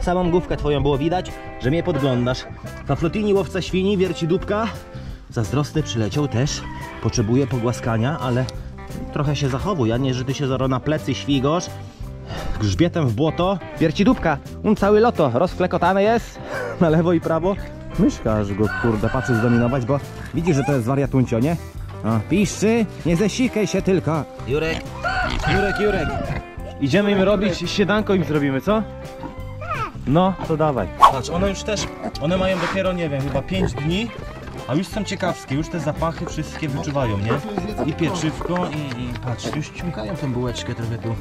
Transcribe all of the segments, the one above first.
Samą główkę twoją było widać, że mnie podglądasz. Faflotini łowca świni, wierci dupka. Zazdrosny przyleciał też. Potrzebuje pogłaskania, ale trochę się zachowuj, a nie, że ty się zaro na plecy świgosz. Grzbietem w błoto. Wierci dupka. Um, cały loto. Rozklekotane jest. Na lewo i prawo. Myszka, aż go kurde patrzy zdominować, bo widzisz, że to jest wariatuncio, nie? A, piszczy, nie zesikaj się tylko. Jurek, Jurek, Jurek. Idziemy im robić śniadanko im zrobimy, co? No, to dawaj. Patrz, one już też, one mają dopiero, nie wiem, chyba 5 dni, a już są ciekawskie, już te zapachy wszystkie wyczuwają, nie? I pieczywko, i, i patrz, już ćmikają tą bułeczkę trochę tu.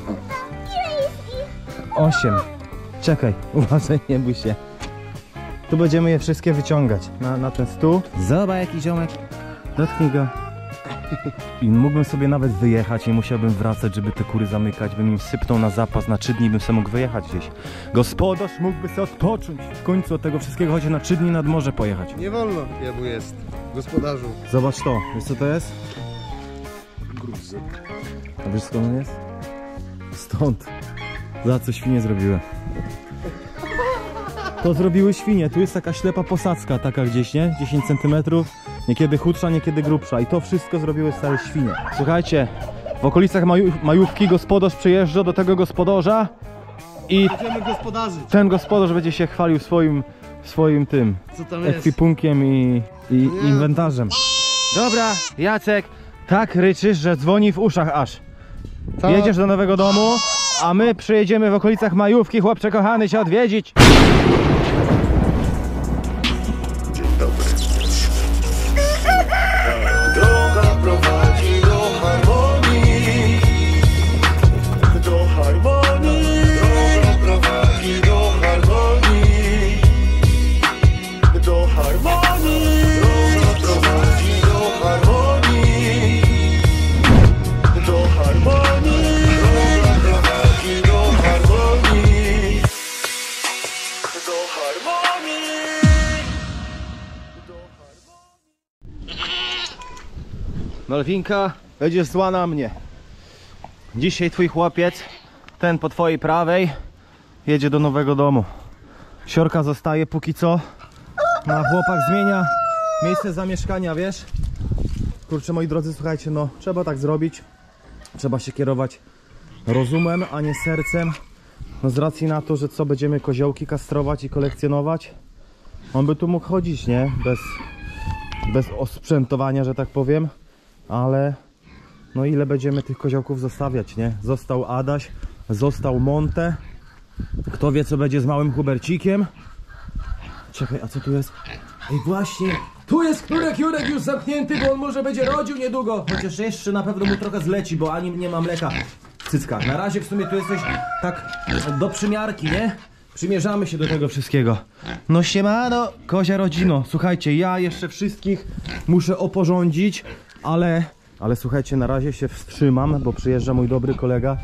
Osiem. Czekaj, uważaj, nie bój się. Tu będziemy je wszystkie wyciągać na, na ten stół. Zobacz jaki ziomek. Dotknij go. I mógłbym sobie nawet wyjechać, nie musiałbym wracać, żeby te kury zamykać, bym im sypnął na zapas, na 3 dni bym sobie mógł wyjechać gdzieś. Gospodarz mógłby sobie odpocząć w końcu od tego wszystkiego, choć na 3 dni nad morze pojechać. Nie wolno jemu jest, gospodarzu. Zobacz to, wiesz co to jest? Gruz. A wiesz skąd on jest? Stąd. Za co świnie zrobiły? To zrobiły świnie. Tu jest taka ślepa posadzka, taka gdzieś, nie? 10 cm. Niekiedy chudsza, niekiedy grubsza. I to wszystko zrobiły stare świnie. Słuchajcie, w okolicach maju majówki gospodarz przyjeżdża do tego gospodarza i ten gospodarz będzie się chwalił swoim, swoim tym Co tam jest? ekwipunkiem i, i inwentarzem. Dobra, Jacek, tak ryczysz, że dzwoni w uszach aż. Co? Jedziesz do nowego domu, a my przyjedziemy w okolicach majówki, chłopcze kochany, się odwiedzić. Malwinka, będziesz zła na mnie. Dzisiaj twój chłopiec, ten po twojej prawej, jedzie do nowego domu. Siorka zostaje póki co. Na chłopak zmienia miejsce zamieszkania, wiesz? Kurczę, moi drodzy, słuchajcie, no trzeba tak zrobić. Trzeba się kierować rozumem, a nie sercem. No z racji na to, że co, będziemy koziołki kastrować i kolekcjonować? On by tu mógł chodzić, nie? Bez, bez osprzętowania, że tak powiem. Ale no ile będziemy tych koziołków zostawiać, nie? Został Adaś, został Monte. Kto wie, co będzie z małym Hubercikiem? Czekaj, a co tu jest? Ej, właśnie, tu jest Knurek Jurek już zamknięty, bo on może będzie rodził niedługo. Chociaż jeszcze na pewno mu trochę zleci, bo ani nie ma mleka w. Na razie w sumie tu jesteś tak do przymiarki, nie? Przymierzamy się do tego wszystkiego. No siemano, kozia rodzino. Słuchajcie, ja jeszcze wszystkich muszę oporządzić, ale... Ale słuchajcie, na razie się wstrzymam, bo przyjeżdża mój dobry kolega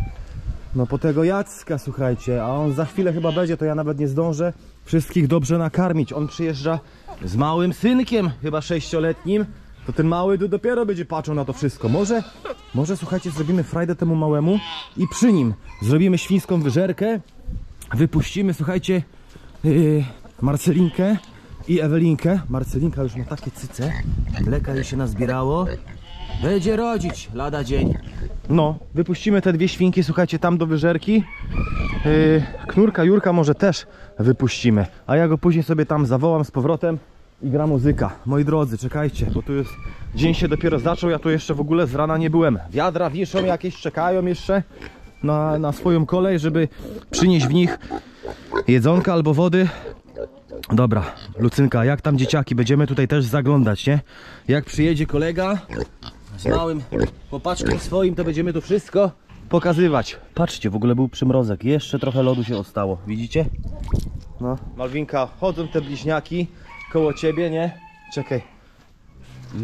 no po tego Jacka, słuchajcie, a on za chwilę chyba będzie, to ja nawet nie zdążę wszystkich dobrze nakarmić. On przyjeżdża z małym synkiem, chyba sześcioletnim, to ten mały do- dopiero będzie patrzył na to wszystko. Może, może słuchajcie, zrobimy frajdę temu małemu i przy nim zrobimy świńską wyżerkę, wypuścimy, słuchajcie, yy, Marcelinkę i Ewelinkę. Marcelinka już ma takie cyce, mleka jej się nazbierało. Będzie rodzić lada dzień. No, wypuścimy te dwie świnki, słuchajcie, tam do wyżerki. Yy, knurka, Jurka może też wypuścimy. A ja go później sobie tam zawołam z powrotem i gra muzyka. Moi drodzy, czekajcie, bo tu jest dzień się dopiero zaczął, ja tu jeszcze w ogóle z rana nie byłem. Wiadra wiszą jakieś, czekają jeszcze na, na swoją kolej, żeby przynieść w nich jedzonka albo wody. Dobra, Lucynka, jak tam dzieciaki? Będziemy tutaj też zaglądać, nie? Jak przyjedzie kolega z małym chłopaczkiem swoim, to będziemy to wszystko pokazywać. Patrzcie, w ogóle był przymrozek. Jeszcze trochę lodu się ostało. Widzicie? No, Malwinka, chodzą te bliźniaki koło ciebie, nie? Czekaj.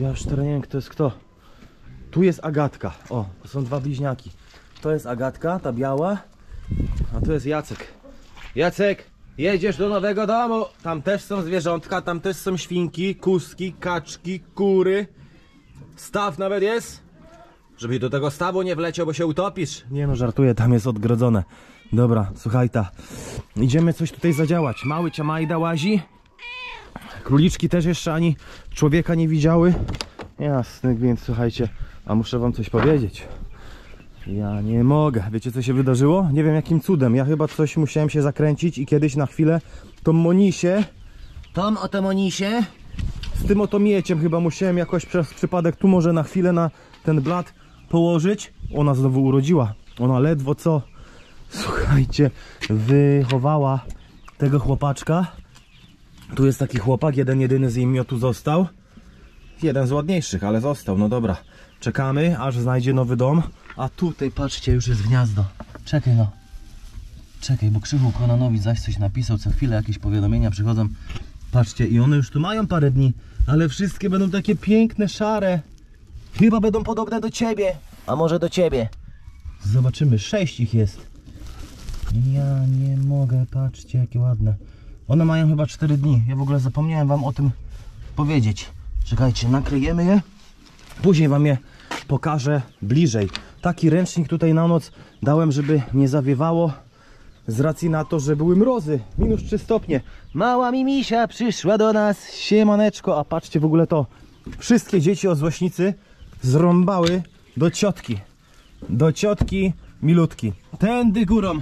Ja już teraz nie wiem, kto jest kto. Tu jest Agatka. O, to są dwa bliźniaki. To jest Agatka, ta biała, a tu jest Jacek. Jacek, jedziesz do nowego domu. Tam też są zwierzątka, tam też są świnki, kuski, kaczki, kury. Staw nawet jest. Żeby do tego stawu nie wleciał, bo się utopisz. Nie no, żartuję, tam jest odgrodzone. Dobra, słuchaj ta. Idziemy coś tutaj zadziałać. Mały ciamajda łazi. Króliczki też jeszcze ani człowieka nie widziały. Jasne, więc słuchajcie, a muszę wam coś powiedzieć. Ja nie mogę. Wiecie co się wydarzyło? Nie wiem jakim cudem. Ja chyba coś musiałem się zakręcić i kiedyś na chwilę tą Monisię, tą oto Monisię, z tym oto mieciem chyba musiałem jakoś przez przypadek tu może na chwilę na ten blat położyć. Ona znowu urodziła. Ona ledwo co, słuchajcie, wychowała tego chłopaczka. Tu jest taki chłopak, jeden jedyny z jej miotu został. Jeden z ładniejszych, ale został. No dobra, czekamy, aż znajdzie nowy dom. A tutaj, patrzcie, już jest gniazdo. Czekaj no. Czekaj, bo Krzychu Konanowi zaś coś napisał, co chwilę jakieś powiadomienia przychodzą. Patrzcie, i one już tu mają parę dni, ale wszystkie będą takie piękne, szare. Chyba będą podobne do ciebie, a może do ciebie. Zobaczymy, sześć ich jest. Ja nie mogę, patrzcie jakie ładne. One mają chyba 4 dni. Ja w ogóle zapomniałem wam o tym powiedzieć. Czekajcie, nakryjemy je. Później wam je pokażę bliżej. Taki ręcznik tutaj na noc dałem, żeby nie zawiewało. Z racji na to, że były mrozy. Minus 3 stopnie. Mała Mimisia przyszła do nas. Siemaneczko. A patrzcie w ogóle to. Wszystkie dzieci o złośnicy zrąbały do ciotki. Do ciotki milutki. Tędy górą.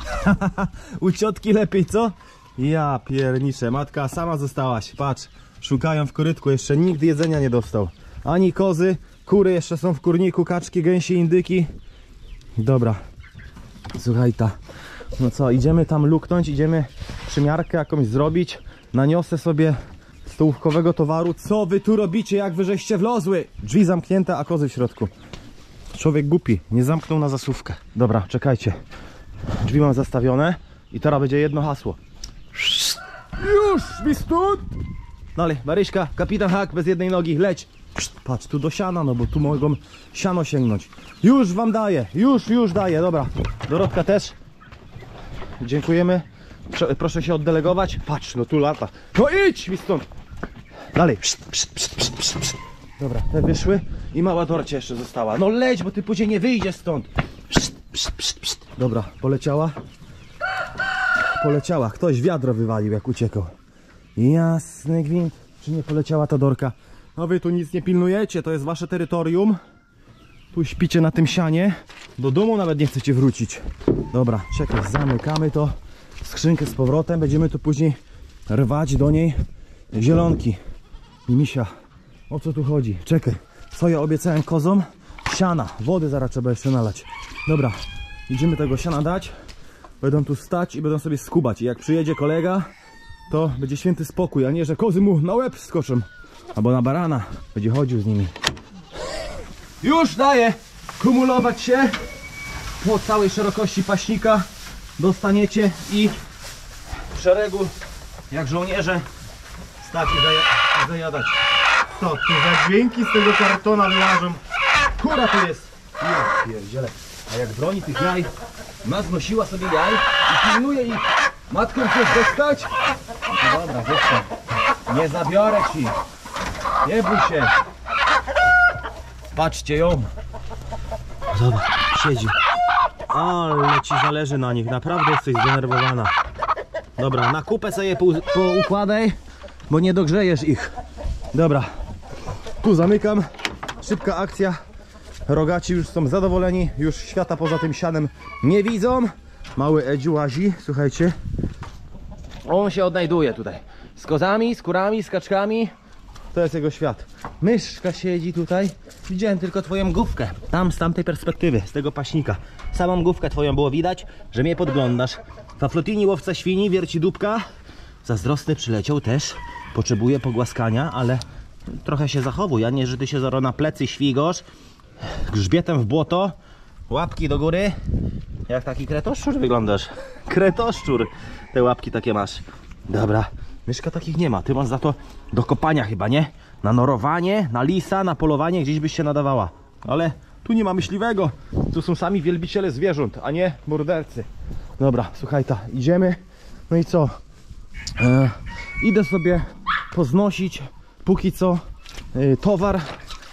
U ciotki lepiej, co? Ja pierniczę, matka sama zostałaś. Patrz, szukają w korytku, jeszcze nigdy jedzenia nie dostał. Ani kozy, kury jeszcze są w kurniku, kaczki, gęsi, indyki. Dobra, słuchaj ta. No co, idziemy tam luknąć, idziemy przymiarkę jakąś zrobić. Naniosę sobie stołówkowego towaru. Co wy tu robicie, jak wy żeście wlozły? Drzwi zamknięte, a kozy w środku. Człowiek głupi, nie zamknął na zasówkę. Dobra, czekajcie. Drzwi mam zastawione i teraz będzie jedno hasło. Już mi stąd! Dalej, Maryśka, kapitan Hak bez jednej nogi, leć! Patrz, tu do siana, no bo tu mogą siano sięgnąć. Już wam daję, już, już daję, dobra. Dorotka też. Dziękujemy. Proszę się oddelegować. Patrz, no tu lata. No idź mi stąd! Dalej. Pszt, pszt, pszt, pszt, pszt. Dobra, te wyszły i mała Dorcia jeszcze została. No leć, bo ty później nie wyjdziesz stąd. Pszt, pszt, pszt, pszt. Dobra, poleciała. Poleciała. Ktoś wiadro wywalił, jak uciekał. Jasny gwint. Czy nie poleciała ta dorka? No wy tu nic nie pilnujecie, to jest wasze terytorium. Tu śpicie na tym sianie. Do domu nawet nie chcecie wrócić. Dobra, czekaj, zamykamy to. Skrzynkę z powrotem. Będziemy tu później rwać do niej zielonki. Mimisia, o co tu chodzi? Czekaj, co ja obiecałem kozom? Siana, wody zaraz trzeba jeszcze nalać. Dobra, idziemy tego siana dać. Będą tu stać i będą sobie skubać. I jak przyjedzie kolega, to będzie święty spokój, a nie, że kozy mu na łeb skoczą. Albo na barana. Będzie chodził z nimi. Już daję kumulować się po całej szerokości paśnika. Dostaniecie i w szeregu, jak żołnierze, stać i zaja- zajadać. Co tu za dźwięki z tego kartona wyłażą? Kura tu jest! Ja pierdziele. A jak broni tych jaj, ma znosiła sobie jaj i pilnuje ich. Matką chcesz dostać? No dobra, zostań. Nie zabiorę ci. Nie bój się. Patrzcie ją. Zobacz, siedzi. Ale ci zależy na nich. Naprawdę jesteś zdenerwowana. Dobra, na kupę sobie pou- poukładaj, bo nie dogrzejesz ich. Dobra, tu zamykam. Szybka akcja. Rogaci już są zadowoleni, już świata poza tym sianem nie widzą. Mały Edziu łazi, słuchajcie. On się odnajduje tutaj. Z kozami, z kurami, z kaczkami. To jest jego świat. Myszka siedzi tutaj. Widziałem tylko twoją główkę. Tam, z tamtej perspektywy, z tego paśnika. Samą główkę twoją było widać, że mnie podglądasz. Faflotini łowca świni, wierci dupka. Zazdrosny przyleciał też. Potrzebuje pogłaskania, ale trochę się zachowuj, a nie, że ty się zaro na plecy świgosz. Grzbietem w błoto. Łapki do góry. Jak taki kretoszczur wyglądasz. Kretoszczur. Te łapki takie masz. Dobra. Myszka takich nie ma. Ty masz za to do kopania chyba, nie? Na norowanie, na lisa, na polowanie gdzieś byś się nadawała. Ale tu nie ma myśliwego. Tu są sami wielbiciele zwierząt, a nie mordercy. Dobra, słuchaj ta, idziemy. No i co? E, idę sobie poznosić póki co e, towar,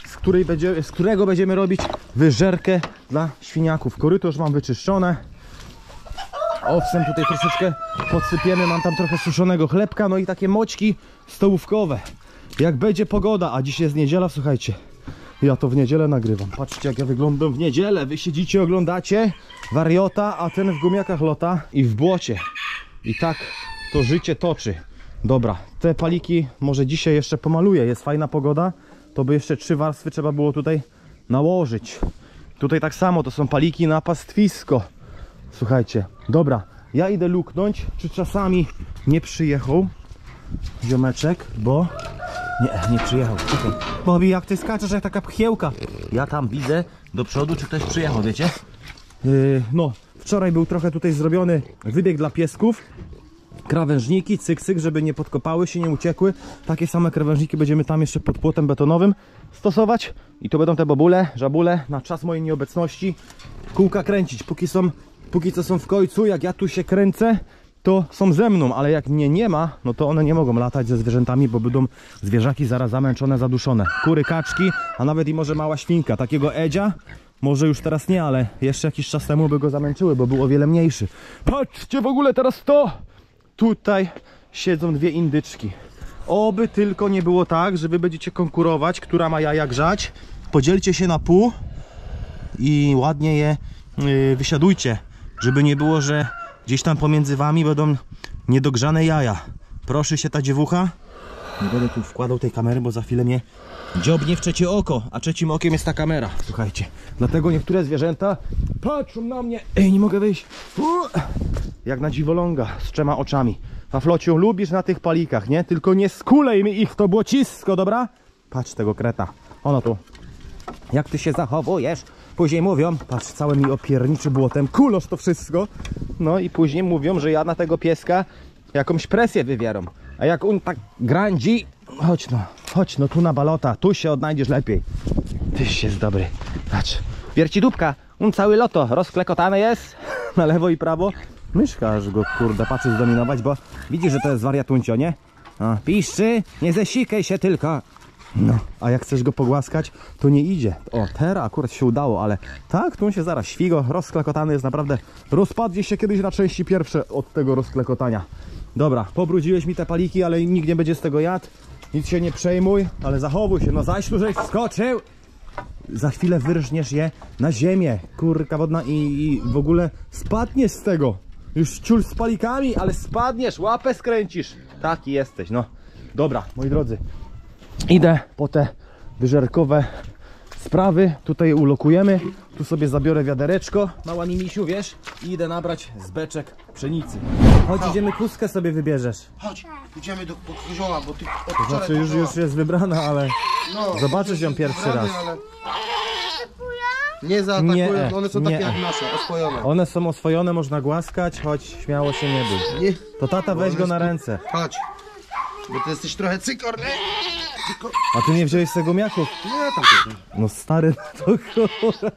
z, której będzie, z którego będziemy robić wyżerkę dla świniaków. Korytarz mam wyczyszczone. Owsem tutaj troszeczkę podsypiemy, mam tam trochę suszonego chlebka, no i takie moćki stołówkowe. Jak będzie pogoda, a dziś jest niedziela, słuchajcie, ja to w niedzielę nagrywam. Patrzcie jak ja wyglądam w niedzielę. Wy siedzicie, oglądacie wariota, a ten w gumiakach lota i w błocie. I tak to życie toczy. Dobra, te paliki może dzisiaj jeszcze pomaluję. Jest fajna pogoda, to by jeszcze trzy warstwy trzeba było tutaj nałożyć. Tutaj tak samo, to są paliki na pastwisko. Słuchajcie, dobra, ja idę luknąć, czy czasami nie przyjechał ziomeczek, bo nie, nie przyjechał. Czekaj. Bobby, jak ty skaczesz jak taka pchiełka. Ja tam widzę do przodu, czy ktoś przyjechał, wiecie? Yy, no, wczoraj był trochę tutaj zrobiony wybieg dla piesków. Krawężniki, cyk, cyk, żeby nie podkopały się, nie uciekły. Takie same krawężniki będziemy tam jeszcze pod płotem betonowym stosować. I to będą te bobule, żabule na czas mojej nieobecności. Kółka kręcić, póki są, póki co są w końcu, jak ja tu się kręcę, to są ze mną, ale jak mnie nie ma, no to one nie mogą latać ze zwierzętami, bo będą zwierzaki zaraz zamęczone, zaduszone. Kury, kaczki, a nawet i może mała świnka. Takiego Edzia, może już teraz nie, ale jeszcze jakiś czas temu by go zamęczyły, bo był o wiele mniejszy. Patrzcie w ogóle teraz to! Tutaj siedzą dwie indyczki. Oby tylko nie było tak, że wy będziecie konkurować, która ma jaja grzać. Podzielcie się na pół i ładnie je yy, wysiadujcie, żeby nie było, że gdzieś tam pomiędzy wami będą niedogrzane jaja. Proszę się ta dziewucha. Nie będę tu wkładał tej kamery, bo za chwilę mnie dziobnie w trzecie oko, a trzecim okiem jest ta kamera. Słuchajcie, dlatego niektóre zwierzęta patrzą na mnie. Ej, nie mogę wyjść. Jak na dziwoląga z trzema oczami. Faflociu, lubisz na tych palikach, nie? Tylko nie skulej mi ich w to błocisko, dobra? Patrz tego kreta. Ono tu. Jak ty się zachowujesz? Później mówią, patrz, cały mi opierniczy błotem, kulosz to wszystko. No i później mówią, że ja na tego pieska jakąś presję wywieram. A jak on tak grandzi, chodź no, chodź no tu na balota, tu się odnajdziesz lepiej. Tyś jest dobry. Patrz, wierci dupka, on cały loto, rozklekotany jest na lewo i prawo. Myszka aż go kurde patrzy zdominować, bo widzi, że to jest wariatuncio, nie? A, piszczy, nie zesikaj się tylko. No, a jak chcesz go pogłaskać, to nie idzie. O, teraz akurat się udało, ale tak, tu on się zaraz świgo, rozklekotany jest naprawdę. Rozpadnie się kiedyś na części pierwsze od tego rozklekotania. Dobra, pobrudziłeś mi te paliki, ale nikt nie będzie z tego jadł. Nic się nie przejmuj, ale zachowuj się, no zaś tu żeś wskoczył. Za chwilę wyrżniesz je na ziemię, kurka wodna i, i w ogóle spadniesz z tego. Już ciul z palikami, ale spadniesz, łapę skręcisz. Taki jesteś, no. Dobra, moi drodzy, idę po te wyżerkowe sprawy. Tutaj je ulokujemy. Tu sobie zabiorę wiadereczko, mała mimisiu, wiesz? I idę nabrać z beczek pszenicy. Chodź, idziemy kuskę sobie wybierzesz. Chodź, idziemy do pod kozioła, bo ty od To znaczy już, już jest wybrana, ale no, zobaczysz ją pierwszy raz. Ale... Nie zaatakują, Nie, one są nie. takie jak nasze, oswojone. one są oswojone, można głaskać, choć śmiało się nie bój. Nie, To tata weź go na ręce. chodź. Bo ty jesteś trochę cykor, Cykor. A ty nie wziąłeś z tego miaków? Nie, tam też. No stary, to kurwa.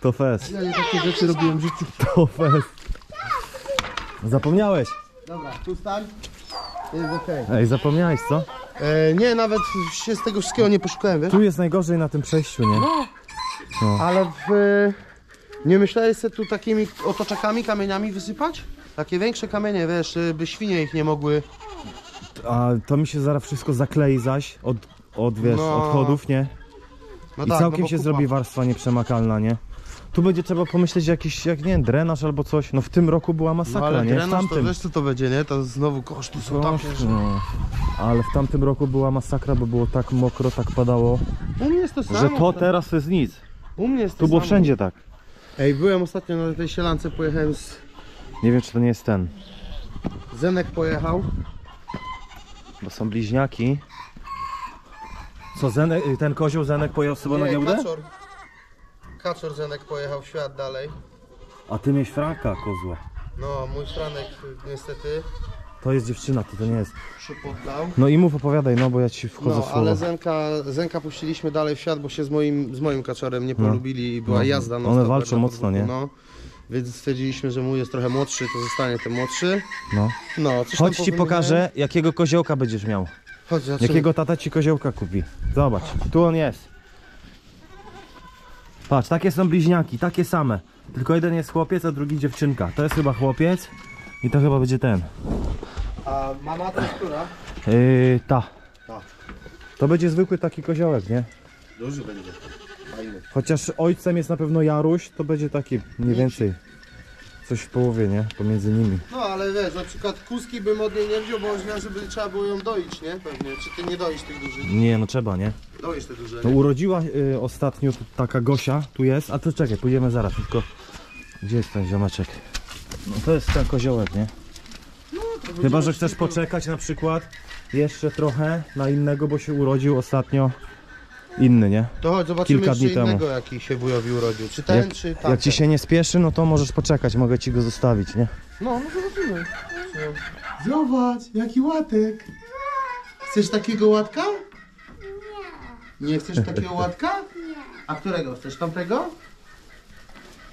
To fest, Ja nie takie rzeczy robiłem w życiu. to fest. Zapomniałeś? Dobra, tu stań. Jest okej. Ej, zapomniałeś co? E, nie, nawet się z tego wszystkiego nie poszukałem, wiesz? Tu jest najgorzej na tym przejściu, nie? Ale w... e, Nie myślałeś sobie tu takimi otoczakami, kamieniami wysypać? Takie większe kamienie, wiesz, e, by świnie ich nie mogły... A to mi się zaraz wszystko zaklei zaś od, od wiesz, No. odchodów, nie? No I tak, całkiem no bo się kupa. zrobi warstwa nieprzemakalna, nie? Tu będzie trzeba pomyśleć jakiś, jak nie wiem, drenaż albo coś. No w tym roku była No masakra, ale nie? W drenaż to tamtym. wiesz co to będzie, nie? To znowu koszty są że... No, ale w tamtym roku była masakra, bo było tak mokro, tak padało, U mnie jest to samo. że to teraz to jest nic. U mnie jest to Tu było samo. wszędzie tak. Ej, byłem ostatnio na tej sielance, pojechałem z... Nie wiem, czy to nie jest ten, Zenek pojechał. Bo są bliźniaki. Co, Zenek, ten kozioł Zenek pojechał sobie na giełdę? kaczor. Kaczor Zenek pojechał w świat dalej. A ty miałeś Franka, kozła. No, mój Franek y, niestety To jest dziewczyna, to, to nie jest. przypotlał. No i mów, opowiadaj, no bo ja ci wchodzę No, w słowo. ale Zenka, Zenka puściliśmy dalej w świat, bo się z moim, z moim kaczorem nie polubili i była No. jazda. One non-stop walczą mocno, nie? No. Więc stwierdziliśmy, że mój jest trochę młodszy, to zostanie ten młodszy. No. No, coś tam Chodź ci pokażę, jakiego koziołka będziesz miał. Chodź. Jakiego tata ci koziołka kupi. Zobacz, tu on jest. Patrz, takie są bliźniaki, takie same. Tylko jeden jest chłopiec, a drugi dziewczynka. To jest chyba chłopiec i to chyba będzie ten. A mama to jest która? Yy, ta. Ta. To będzie zwykły taki koziołek, nie? Duży będzie. Chociaż ojcem jest na pewno Jaruś, to będzie taki mniej więcej coś w połowie, nie? Pomiędzy nimi. No ale wiesz, na przykład kuski bym od niej nie wziął, bo źle, żeby trzeba było ją doić, nie? Pewnie. Czy ty nie doisz tych dużych? Nie, no trzeba, nie? Doisz te duże. No nie? urodziła y, ostatnio tu taka Gosia, tu jest, a to czekaj, pójdziemy zaraz, tylko gdzie jest ten ziomeczek? No to jest ten koziołek, nie? Chyba, że chcesz poczekać na przykład jeszcze trochę na innego, bo się urodził ostatnio inny, nie? To chodź, zobaczymy kilka dni temu. innego, jaki się wujowi urodził. Czy ten, Jak, czy tamten. jak ci się nie spieszy, no to możesz poczekać, mogę ci go zostawić, nie? No, no zobaczymy. Zobacz, jaki łatek. Chcesz takiego łatka? Nie. Nie chcesz takiego łatka? Nie. A którego? Chcesz tamtego?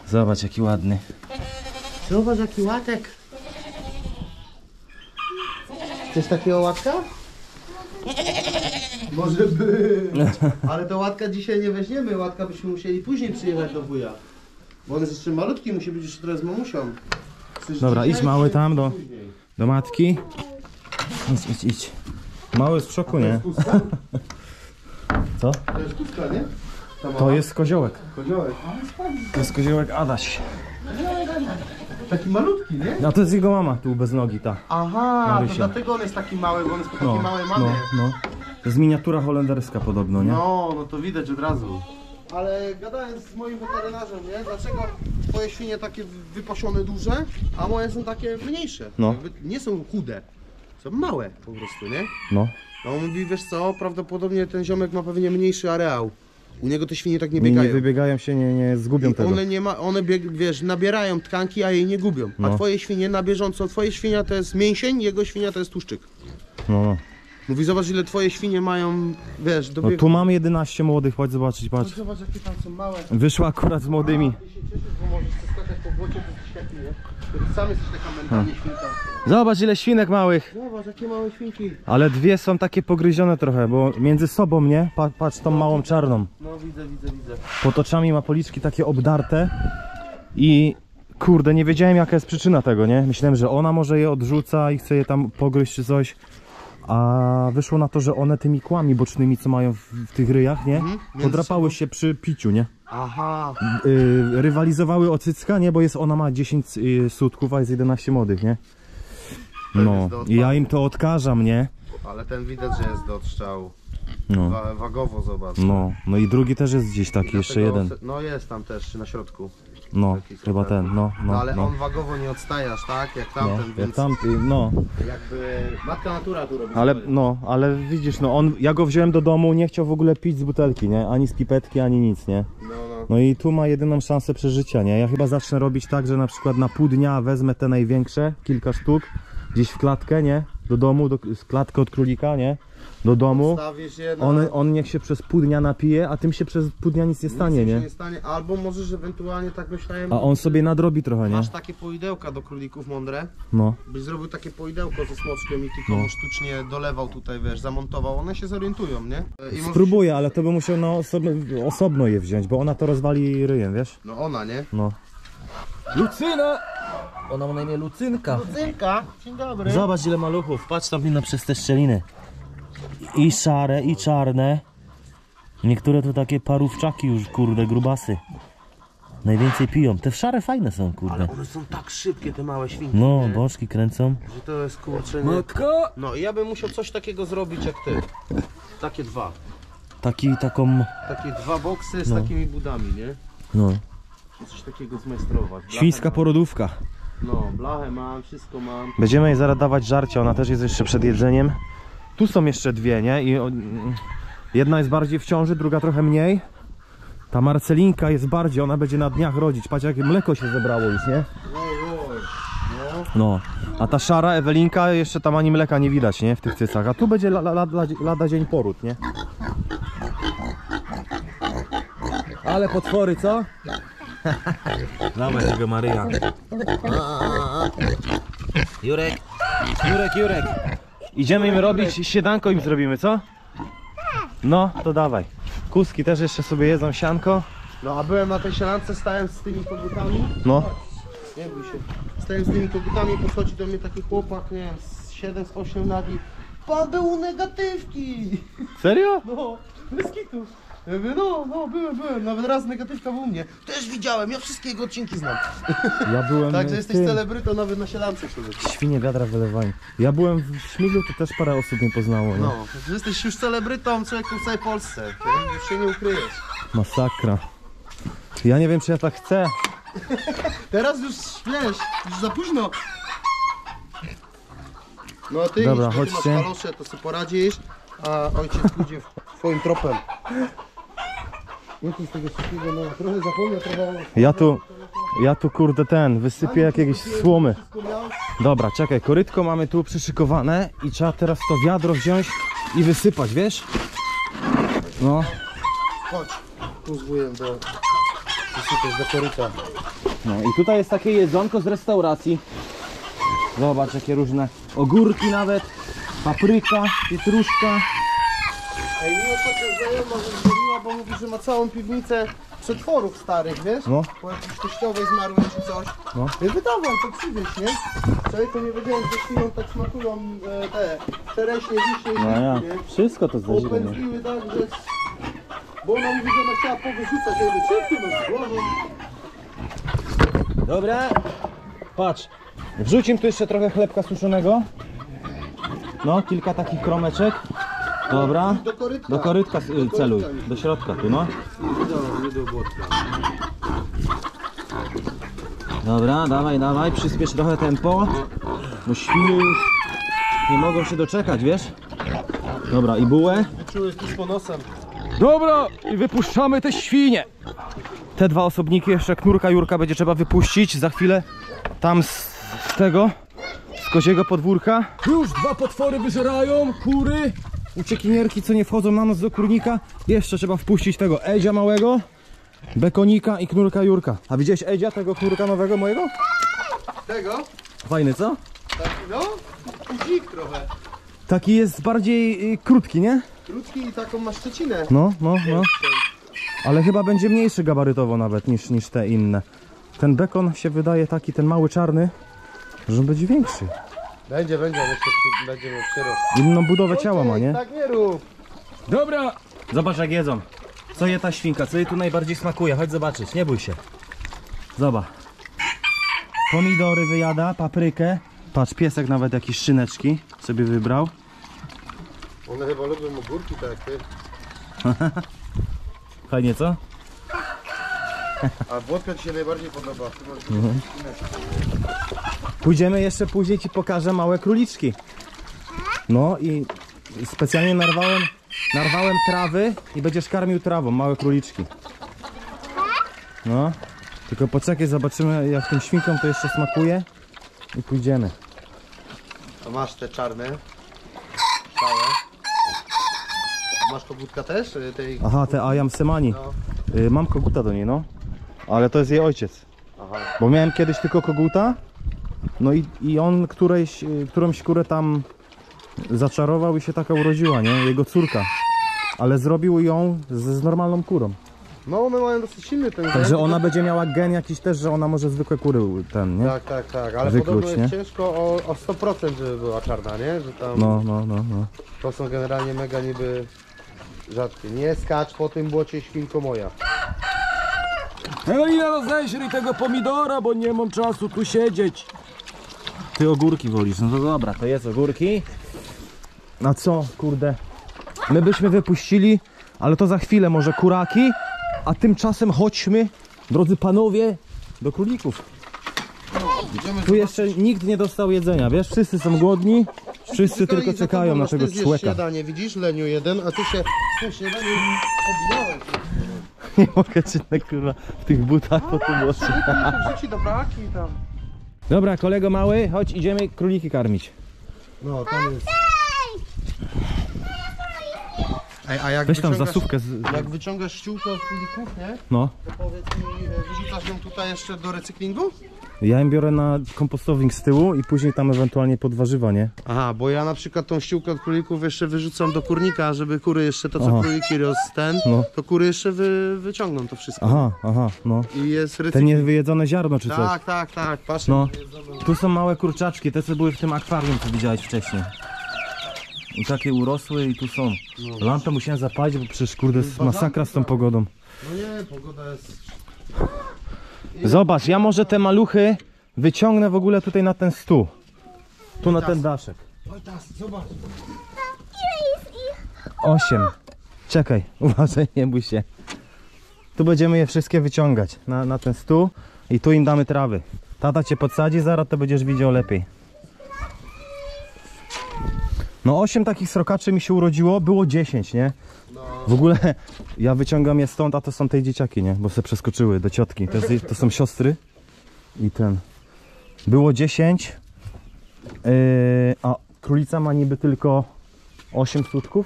Zobacz jaki ładny. Zobacz, jaki łatek. Chcesz takiego łatka? Może być. Ale to łatka dzisiaj nie weźmiemy. Łatka byśmy musieli później przyjechać do wuja. Bo on jest jeszcze malutki, musi być jeszcze trochę z mamusią. Chcesz Dobra, dzisiaj, idź mały czy tam do- później? Do matki. Idź, idź, idź. Mały jest w szoku, nie? Kuska? Co? To jest kuska, nie? Ta mała? To jest koziołek. koziołek. To jest koziołek Adaś. Taki malutki, nie? No to jest jego mama tu bez nogi, ta. Aha, to Marysia. dlatego on jest taki mały, bo on jest po takiej No, małej mamie. no, no. To jest miniatura holenderska podobno, nie? No, no to widać od razu. Ale gadając z moim weterynarzem, nie? Dlaczego twoje świnie takie wypasione duże, a moje są takie mniejsze? No. Jakby nie są chude. Są małe po prostu, nie? No. No on mówi, wiesz co, prawdopodobnie ten ziomek ma pewnie mniejszy areał. U niego te świnie tak nie Nie, nie biegają. wybiegają się, nie, nie zgubią I tego. one nie ma, one bieg, wiesz, nabierają tkanki, a jej nie gubią. A No. twoje świnie na bieżąco, twoje świnia to jest mięsień, jego świnia to jest tłuszczyk. No, no. Mówi, zobacz ile twoje świnie mają, wiesz, do no biegu. tu mam 11 młodych, chodź zobaczyć, patrz. Zobacz jakie tam są małe. Wyszła akurat z młodymi. Ty się cieszysz, bo możesz skakać po błocie, to jest świetnie, nie? Ty sam jesteś taka mentalnie świnka. Zobacz ile świnek małych. Zobacz, jakie małe świnki. Ale dwie są takie pogryzione trochę, bo między sobą, nie? Pa, patrz tą małą czarną. No widzę, widzę, widzę. Pod oczami ma policzki takie obdarte i kurde, nie wiedziałem jaka jest przyczyna tego, nie? Myślałem, że ona może je odrzuca i chce je tam pogryźć czy coś. A wyszło na to, że one tymi kłami bocznymi, co mają w, w tych ryjach, nie? Mhm, Podrapały się przy piciu, nie? Aha. Yy, rywalizowały o cycka, nie? Bo jest, ona ma 10 yy, sutków, a jest 11 młodych, nie? No, i ja im to odkażam, nie? Ale ten widać, że jest do. No, Wa- wagowo zobacz. no, no i drugi też jest gdzieś taki, jeszcze jeden. No jest tam też na środku. No, taki chyba ten, no, No, no, ale no. on wagowo nie odstaje aż tak, jak No, tamten, jak więc tamty, no, jakby matka natura tu robi ale, swoje. no, ale widzisz, no, on, ja go wziąłem do domu, nie chciał w ogóle pić z butelki, nie, ani z pipetki, ani nic, nie. No, no. No i tu ma jedyną szansę przeżycia, nie? Ja chyba zacznę robić tak, że na przykład na pół dnia wezmę te największe, kilka sztuk, gdzieś w klatkę, nie? Do domu, do, z klatkę od królika, nie? Do domu. Stawisz je na... On, on niech się przez pół dnia napije, a tym się przez pół dnia nic nie stanie, nic się nie? nie stanie. Albo możesz ewentualnie, tak myślałem, A on sobie nadrobi trochę, nie? masz takie poidełka do królików mądre, No. byś zrobił takie poidełko ze smoczkiem i tylko No. sztucznie dolewał tutaj, wiesz, zamontował, one się zorientują, nie? I możesz- Spróbuję, ale to by musiał na osobno, osobno je wziąć, bo ona to rozwali ryjem, wiesz? No ona, nie? No. Lucyna! Ona ma na imię Lucynka. Cynka, dzień dobry. Zobacz ile maluchów, patrz tam na przez te szczeliny. I szare, i czarne. Niektóre to takie parówczaki już, kurde, grubasy. Najwięcej piją. Te szare fajne są, kurde. One są tak szybkie, te małe świnki, No, nie? kręcą. że to jest kurczę, nie? No i ja bym musiał coś takiego zrobić jak ty. Takie dwa. Taki, taką, Takie dwa boksy z No. takimi budami, nie? no, Coś takiego zmajstrować. Świńska porodówka. No, blachę mam, wszystko mam. Będziemy jej zaraz dawać żarcie, ona też jest jeszcze przed jedzeniem. Tu są jeszcze dwie, nie? I jedna jest bardziej w ciąży, druga trochę mniej. Ta Marcelinka jest bardziej, ona będzie na dniach rodzić. Patrz jakie mleko się zebrało już, nie? No. No. A ta szara Ewelinka jeszcze tam ani mleka nie widać, nie? W tych cycach. A tu będzie la, la, la, lada dzień poród, nie? Ale potwory, co? Dawaj tego Maryja. Jurek, Jurek, Jurek. Idziemy im robić śniadanko im zrobimy, co? No, to dawaj. Kuski też jeszcze sobie jedzą sianko. No a byłem na tej sielance, stałem z tymi kogutami. No. Nie bój się. Stałem z tymi kogutami, podchodzi do mnie taki chłopak, nie wiem, z 7 z 8 lat i Pan był u negatywki! Serio? No, bez kitu. Ja mówię, no, no, byłem, byłem. Nawet raz negatywka był u mnie. Też widziałem, ja wszystkie jego odcinki znam. Ja byłem Także jesteś celebrytą nawet na sielance człowiek. Świnie wiadra wylewają. Ja byłem w Śmiglu, to też parę osób mnie poznało, no. No, że jesteś już celebrytą człowieku w całej Polsce. nie? Już się nie ukryjesz. Masakra. Ja nie wiem, czy ja tak chcę. Teraz już wiesz, już za późno. No a ty Dobra, chodźcie. masz kalosze, to sobie poradzisz, a ojciec pójdzie w- twoim tropem. Jakiś tego wszystkiego, no trochę zapomniał, trochę Ja tu, ja tu kurde ten, wysypię jakieś słomy. Dobra, czekaj, korytko mamy tu przyszykowane i trzeba teraz to wiadro wziąć i wysypać, wiesz? No, Chodź, tu z wujem do... Wysypiesz do koryta. no i tutaj jest takie jedzonko z restauracji. Zobacz, jakie różne ogórki nawet, papryka, pietruszka. Ej, mi ostatnio znajoma zrobiła, bo mówi, że ma całą piwnicę przetworów starych, wiesz? No. Po jakiejś teściowej zmarłej czy coś. No. Ja wydawaj, to przywieź, nie? Wczoraj to nie wiedziałem, że chwilą tak smakują e, te czereśnie, wiśnie i No ja, nie? wszystko to zdarzy. Opędzliły tak, że... Bo ona mówi, że ona chciała powyrzucać, ja mówię, czym ty masz głową? Dobra, patrz, wrzuć im tu jeszcze trochę chlebka suszonego. No, kilka takich kromeczek. Dobra, Do korytka. do korytka y, celuj, do środka tu, no. Nie do, nie do błotka. Dobra, dawaj, dawaj, przyspiesz trochę tempo. Bo świnie już nie mogą się doczekać, wiesz? Dobra, i bułę. Czułeś tuż po nosem. Dobra, i wypuszczamy te świnie. Te dwa osobniki, jeszcze knurka Jurka będzie trzeba wypuścić za chwilę. Tam z, z tego, z koziego podwórka. Już dwa potwory wyżerają, kury. Uciekinierki, co nie wchodzą na noc do kurnika. Jeszcze trzeba wpuścić tego Edzia małego, Bekonika i knurka Jurka. A widziałeś Edzia, tego knurka nowego mojego? Tego? Fajny, co? Taki no, dzik trochę. Taki jest bardziej y, krótki, nie? Krótki i taką ma szczecinę. No, no, no. Ale chyba będzie mniejszy gabarytowo nawet niż, niż te inne. Ten bekon się wydaje taki, ten mały czarny, że on będzie większy. Będzie, będzie, ale jeszcze przy- będzie miał przyrost. Inną budowę ciała ma, nie? Tak nie rób. Dobra! Zobacz jak jedzą. Co je ta świnka? Co jej tu najbardziej smakuje? Chodź zobaczyć, nie bój się. Zobacz. Pomidory wyjada, paprykę. Patrz, piesek nawet jakieś szyneczki sobie wybrał. One chyba lubią ogórki tak jak ty. Fajnie, co? A włodka ci się najbardziej podoba. Chyba, Pójdziemy jeszcze później ci pokażę małe króliczki. No i specjalnie narwałem, narwałem trawy i będziesz karmił trawą małe króliczki. No, tylko poczekaj, zobaczymy jak tym świnkom to jeszcze smakuje i pójdziemy. To masz te czarne. Stałe. Masz kogótka też? y, Tej... Aha, te Ayam Semani. No. Y, mam koguta do niej, no. Ale to jest jej ojciec. Aha. Bo miałem kiedyś tylko koguta. No i, i on którejś, y, którąś kurę tam zaczarował i się taka urodziła, nie? Jego córka. Ale zrobił ją z, z normalną kurą. No one mają dosyć silny ten gen. Także ona będzie miała gen jakiś też, że ona może zwykłe kury ten, nie? Tak, tak, tak. Ale Wykluć, podobno jest nie? ciężko o, o 100% żeby była czarna, nie? Że tam No, no, no, no. to są generalnie mega niby rzadkie. Nie skacz po tym błocie świnko moja. No i roześrij tego pomidora, bo nie mam czasu tu siedzieć. Ty ogórki wolisz, no to dobra, to jest ogórki. A co, kurde? My byśmy wypuścili, ale to za chwilę może kuraki, a tymczasem chodźmy, drodzy panowie, do królików. Tu jeszcze nikt nie dostał jedzenia, wiesz? Wszyscy są głodni, wszyscy tylko za czekają na masz, czegoś ty zjesz śniadanie, widzisz, Leniu jeden, a ty się tym objąłeś. Nie mogę ci na kurwa w tych butach po tym włosy. Wrzuci do braki tam. Dobra, kolego mały, chodź, idziemy króliki karmić. No, tam jest. Ej, a jak Weź tam wyciągasz- zasówkę z... Jak wyciągasz ściółkę od królików, nie? No. To powiedz mi, e, wyrzucasz ją tutaj jeszcze do recyklingu? Ja im biorę na kompostownik z tyłu i później tam ewentualnie pod warzywa, nie? Aha, bo ja na przykład tą ściółkę od królików jeszcze wyrzucam do kurnika, żeby kury jeszcze to co Aha. króliki roz ten, No. to kury jeszcze wy, wyciągną to wszystko. Aha, aha, no. I jest Te recykling. niewyjedzone ziarno czy coś. Tak, tak, tak, patrz. No. Tu są małe kurczaczki, te co były w tym akwarium, co widziałeś wcześniej. I takie urosły i tu są. Lampę musiałem zapalić, bo przecież kurde jest masakra z tą pogodą. No nie, pogoda jest... Zobacz, ja może te maluchy wyciągnę w ogóle tutaj na ten stół. Tu na ten daszek. Oj, tas, zobacz. Osiem. Czekaj, uważaj, nie bój się. Tu będziemy je wszystkie wyciągać na, na ten stół i tu im damy trawy. Tata cię podsadzi, zaraz to będziesz widział lepiej. No 8 takich srokaczy mi się urodziło, było 10, nie? W ogóle ja wyciągam je stąd, a to są tej dzieciaki, nie? Bo se przeskoczyły do ciotki. To, jest, to są siostry. I ten. Było 10. Yy, a królica ma niby tylko 8 sutków.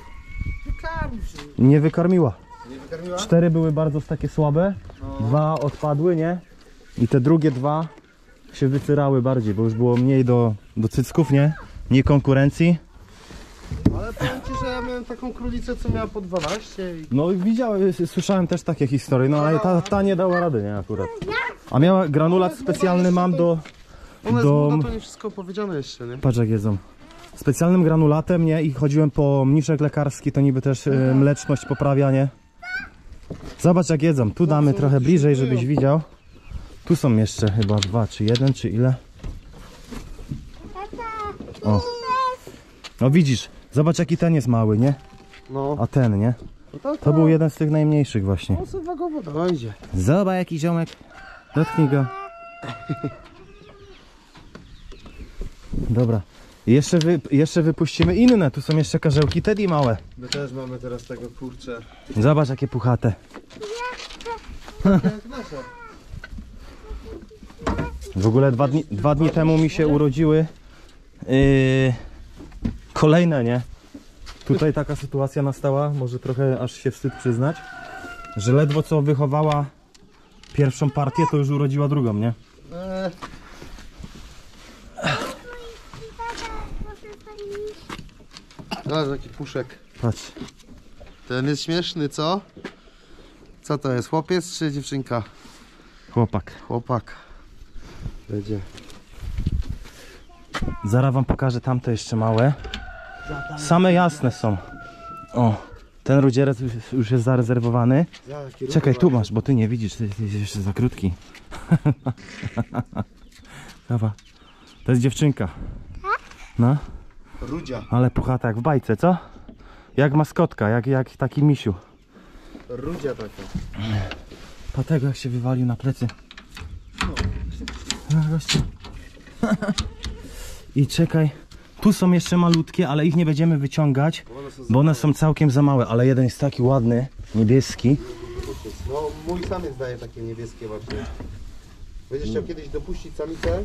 Nie wykarmiła. Nie wykarmiła? Cztery były bardzo takie słabe, dwa odpadły, nie? I te drugie dwa się wycyrały bardziej, bo już było mniej do, do cycków, nie? Nie konkurencji. Ale powiem ci, że ja miałem taką królicę, co miała po 12 i... No i widziałem, słyszałem też takie historie, no ale ta, ta nie dała rady, nie akurat. A miała granulat specjalny mam do... Ona Do- jest młoda, to nie wszystko powiedziane jeszcze, nie? Patrz jak jedzą. Specjalnym granulatem, nie? I chodziłem po mniszek lekarski, to niby też y, mleczność poprawia, nie? Zobacz jak jedzą. Tu damy trochę bliżej, żebyś widział. Tu są jeszcze chyba dwa, czy jeden, czy ile. O. No widzisz, zobacz jaki ten jest mały, nie? No. A ten, nie? no to, To był jeden z tych najmniejszych właśnie. O, co wagowo dojdzie. Zobacz jaki ziomek. Dotknij go. Dobra. Jeszcze, wy, jeszcze wypuścimy inne. Tu są jeszcze karzełki Teddy małe. My też mamy teraz tego kurczę. Zobacz jakie puchate. Jak nasze. W ogóle dwa dni, dwa dni temu mi się urodziły yy, kolejne, nie? Tutaj taka sytuacja nastała, może trochę aż się wstyd przyznać, że ledwo co wychowała pierwszą partię, to już urodziła drugą, nie? Zobacz jaki puszek. Patrz. Ten jest śmieszny, co? Co to jest, chłopiec czy dziewczynka? Chłopak. Chłopak. Będzie. Zaraz wam pokażę tamte jeszcze małe. Same jasne są. O, ten rudzierec już- jest zarezerwowany. Czekaj, tu masz, bo ty nie widzisz, ty jesteś jeszcze za krótki. Dobra. To jest dziewczynka. No, Rudzia. ale puchata jak w bajce, co? Jak maskotka, jak, jak taki misiu. Rudzia taka. Patego jak się wywalił na plecy. No, gościu. I czekaj, tu są jeszcze malutkie, ale ich nie będziemy wyciągać, bo one są całkiem za małe, ale jeden jest taki ładny, niebieski. No mój samiec daje takie niebieskie właśnie. Będziesz chciał kiedyś dopuścić samicę?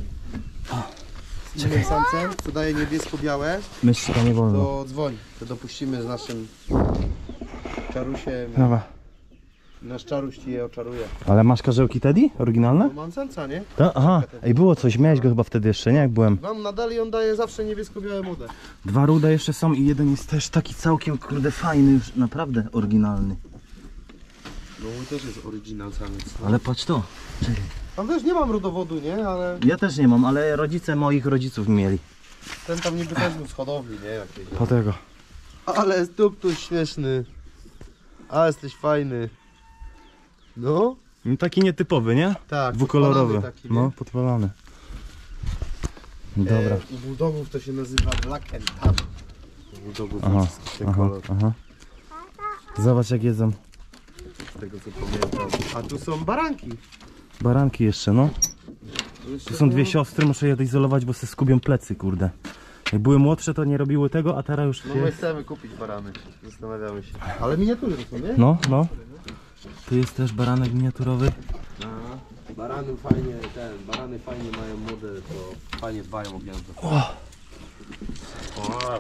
Z innym samcem, co daje niebiesko-białe, Myszka nie wolno. to dzwoń. To dopuścimy z naszym czarusiem. Dobra. Nasz czaruś ci je oczaruje. Ale masz karzełki Teddy? Oryginalne? No mam samca, nie? Ta, aha, ej było coś, miałeś go chyba wtedy jeszcze, nie? Jak byłem. Mam nadal i on daje zawsze niebiesko-białe młode. Dwa rude jeszcze są i jeden jest też taki całkiem, kurde, fajny już, naprawdę oryginalny. No mój też jest oryginal samiec. Ale patrz to. Czekaj. Tam też nie mam rodowodu, nie? Ale Ja też nie mam, ale rodzice moich rodziców mieli. ten tam niby też był z hodowli, nie? Jakiej. Po tego. Ale jest tuktuś śmieszny. Ale jesteś fajny. No? No taki nietypowy, nie? Tak. Dwukolorowy. podpalany Taki, no, nie? podpalany. Dobra. E, u bulldogów to się nazywa black and tan. U bulldogów Aha, ten aha, kolor, aha. Zobacz jak jedzą. z tego co pamiętam. A tu są baranki. Baranki jeszcze, no. Tu są dwie siostry, muszę je izolować, bo se skubią plecy, kurde. Jak były młodsze, to nie robiły tego, a teraz już No my chcemy kupić barany. Zastanawiamy się. Ale miniatury to są, nie? No, no. Tu jest też baranek miniaturowy. Aha. Barany fajnie, ten, barany fajnie mają młode, to fajnie dbają o gniazdo. O,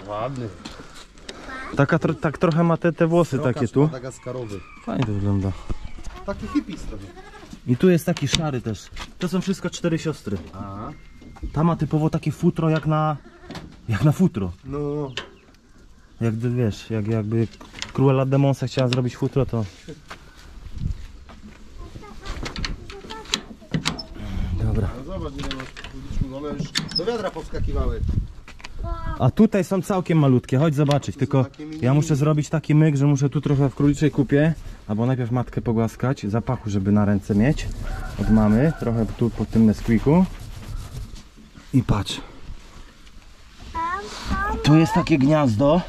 ładny. Taka, tro, tak trochę ma te, te włosy takie tu. Madagaskarowy. Fajnie to wygląda. Taki hippies trochę. I tu jest taki szary też. To są wszystko cztery siostry. A, Ta ma typowo takie futro jak na... Jak na futro. no, Jak gdy, wiesz, jak, jakby Cruella de Monse chciała zrobić futro, to... Dobra. no zobacz, ile masz króliczków, one już powskakiwały. A tutaj są całkiem malutkie, chodź zobaczyć, tylko ja muszę zrobić taki myk, że muszę tu trochę w króliczej kupie, albo najpierw matkę pogłaskać, zapachu, żeby na ręce mieć od mamy, trochę tu po tym Nesquiku. I patrz. Tu jest takie gniazdo.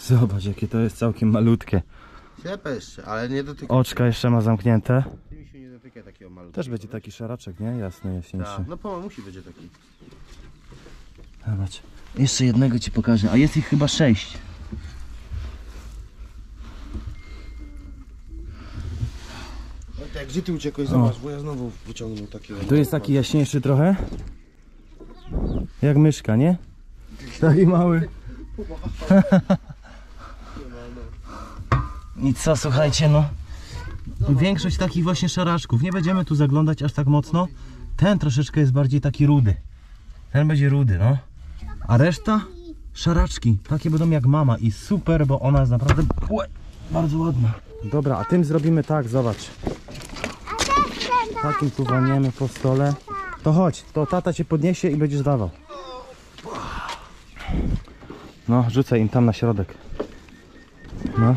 Zobacz, jakie to jest całkiem malutkie. Ślepe jeszcze, ale nie dotykaj. Oczka jeszcze ma zamknięte. Dotykaj takiego malutkiego. Też będzie taki szaraczek, nie? Jasny, jaśniejszy. Tak, no po musi będzie taki. Zobacz. Jeszcze jednego ci pokażę, a jest ich chyba sześć. Tak, gdzie ty uciekłeś? Zobacz, bo ja znowu wyciągnął takiego. Tu jest taki jaśniejszy trochę. Jak myszka, nie? Taki mały. I co, słuchajcie, no. Większość takich właśnie szaraczków. Nie będziemy tu zaglądać aż tak mocno. Ten troszeczkę jest bardziej taki rudy. Ten będzie rudy, no. A reszta szaraczki. Takie będą jak mama i super, bo ona jest naprawdę bardzo ładna. Dobra, a tym zrobimy tak, zobacz. Takim tu walniemy po stole. To chodź, to tata cię podniesie i będziesz dawał. No, rzucaj im tam na środek. No.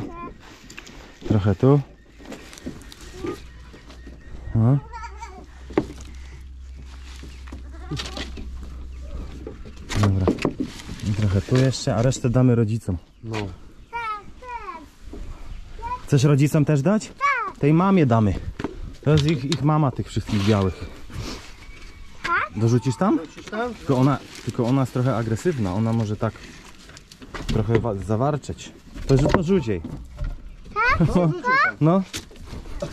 Trochę tu. No. Dobra. I trochę tu jeszcze, a resztę damy rodzicom. No. Chcesz rodzicom też dać? Tej mamie damy. To jest ich, ich mama tych wszystkich białych. Dorzucisz tam? Tylko ona, tylko ona jest trochę agresywna. Ona może tak trochę wa- zawarczeć. To, że to rzuć jej. No.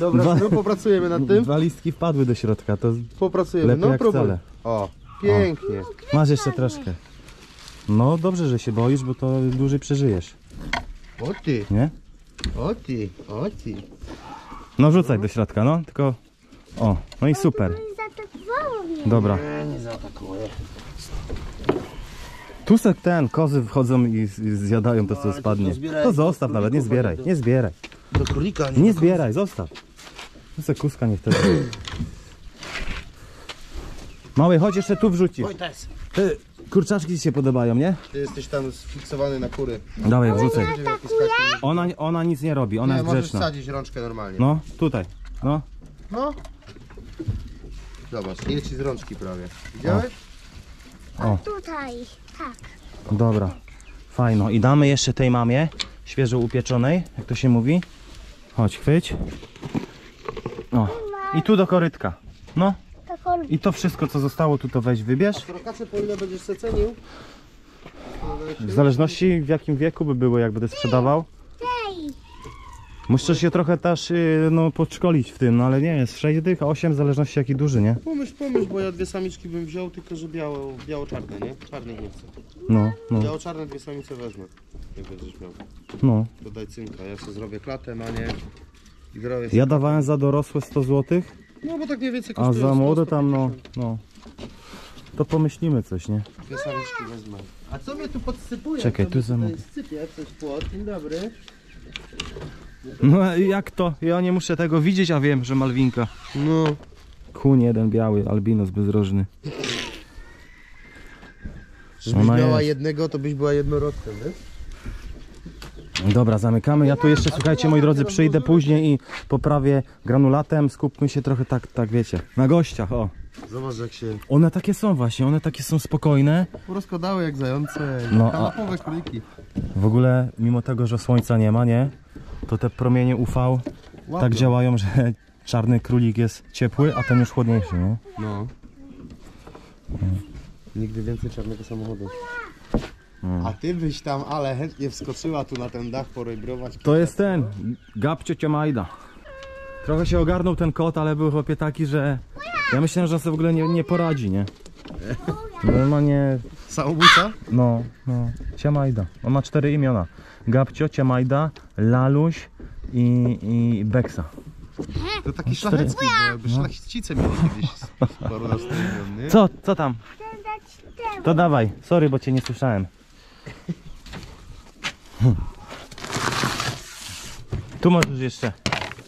Dobra, Dwa- no popracujemy nad tym. Dwa listki wpadły do środka. To Popracujemy, Lepiej no jak próbuj. wcale. O, pięknie. masz jeszcze troszkę. No dobrze, że się boisz, bo to dłużej przeżyjesz, O ty, nie? o ty, o ty. No rzucaj do środka, no. Tylko. O, no i super. Zaatakowało mnie. Dobra. Nie, nie zaatakuje. Tu se ten, kozy wchodzą i, z- i zjadają to co spadnie. zbieraj To zostaw nawet, nie zbieraj, nie zbieraj. Do królika, nie? Nie zbieraj, zostaw. Tu se kuska nie wtedy. Mały, chodź jeszcze tu wrzucisz. Wojtas, Te kurczaczki ci się podobają, nie? ty jesteś tam sfiksowany na kury. Dawaj, wrzucaj. Będziemy Ona, ona nic nie robi, ona Nie, jest możesz grzeczna. wsadzić rączkę normalnie. No, tutaj. No, No. Zobacz, je ci z rączki prawie. Widziałeś? o, Tutaj. Tak. dobra. Fajno. I damy jeszcze tej mamie, świeżo upieczonej, jak to się mówi. Chodź, chwyć. O, i tu do korytka. No, i to wszystko co zostało tu to weź wybierz. Krokacje po ile będziesz se cenił? W zależności w jakim wieku by było, jak będę sprzedawał. Muszę się trochę też yy, no, podszkolić w tym, no ale nie jest 6 dych, a 8 w zależności jaki duży, nie? Pomyśl, pomyśl, bo ja dwie samiczki bym wziął, tylko że biało, biało-czarne, nie? Czarnych nie chcę. No, no, Biało-czarne dwie samice wezmę, jak będziesz miał. no. To daj cynka, ja sobie zrobię klatę, manię i zrobię Ja dawałem za dorosłe 100 zł, No bo tak mniej więcej a kosztuje za 100, młode tam no, 150. no. To pomyślimy coś, nie? Dwie samiczki wezmę. A co mnie tu podsypuje? Czekaj, Co tu mi tutaj Sypie coś płot, dzień dobry. No jak to? Ja nie muszę tego widzieć, a wiem, że Malwinka. No. Kuń jeden biały, albinos bezrożny. Żebyś Ona miała jest. jednego, to byś była jednorodkiem, wiesz? Dobra, zamykamy. Ja tu jeszcze, słuchajcie moi drodzy, przyjdę później i poprawię granulatem. Skupmy się trochę tak, tak wiecie, na gościach, o. Zobacz jak się One takie są właśnie, one takie są spokojne. rozkładały jak zające, No, kanapowe króliki. W ogóle, mimo tego, że słońca nie ma, nie? To te promienie UV tak Łapią. działają, że czarny królik jest ciepły, a ten już chłodniejszy, nie? No. Nigdy więcej czarnego samochodu. A ty byś tam, ale chętnie wskoczyła tu na ten dach porybrować. To jest ten, Gabcio Ciomajda. Trochę się ogarnął ten kot, ale był chłopie taki, że ja myślałem, że on sobie w ogóle nie, nie poradzi, nie? Normalnie, Samobójca? no, no, Ciamajda. On ma cztery imiona. Gabcio, Ciamajda, Laluś i, i Beksa. To taki szlachecki, bo jakby szlachcice mieli kiedyś stadion, nie? Co, co tam? To dawaj. Sorry, bo cię nie słyszałem. Tu możesz jeszcze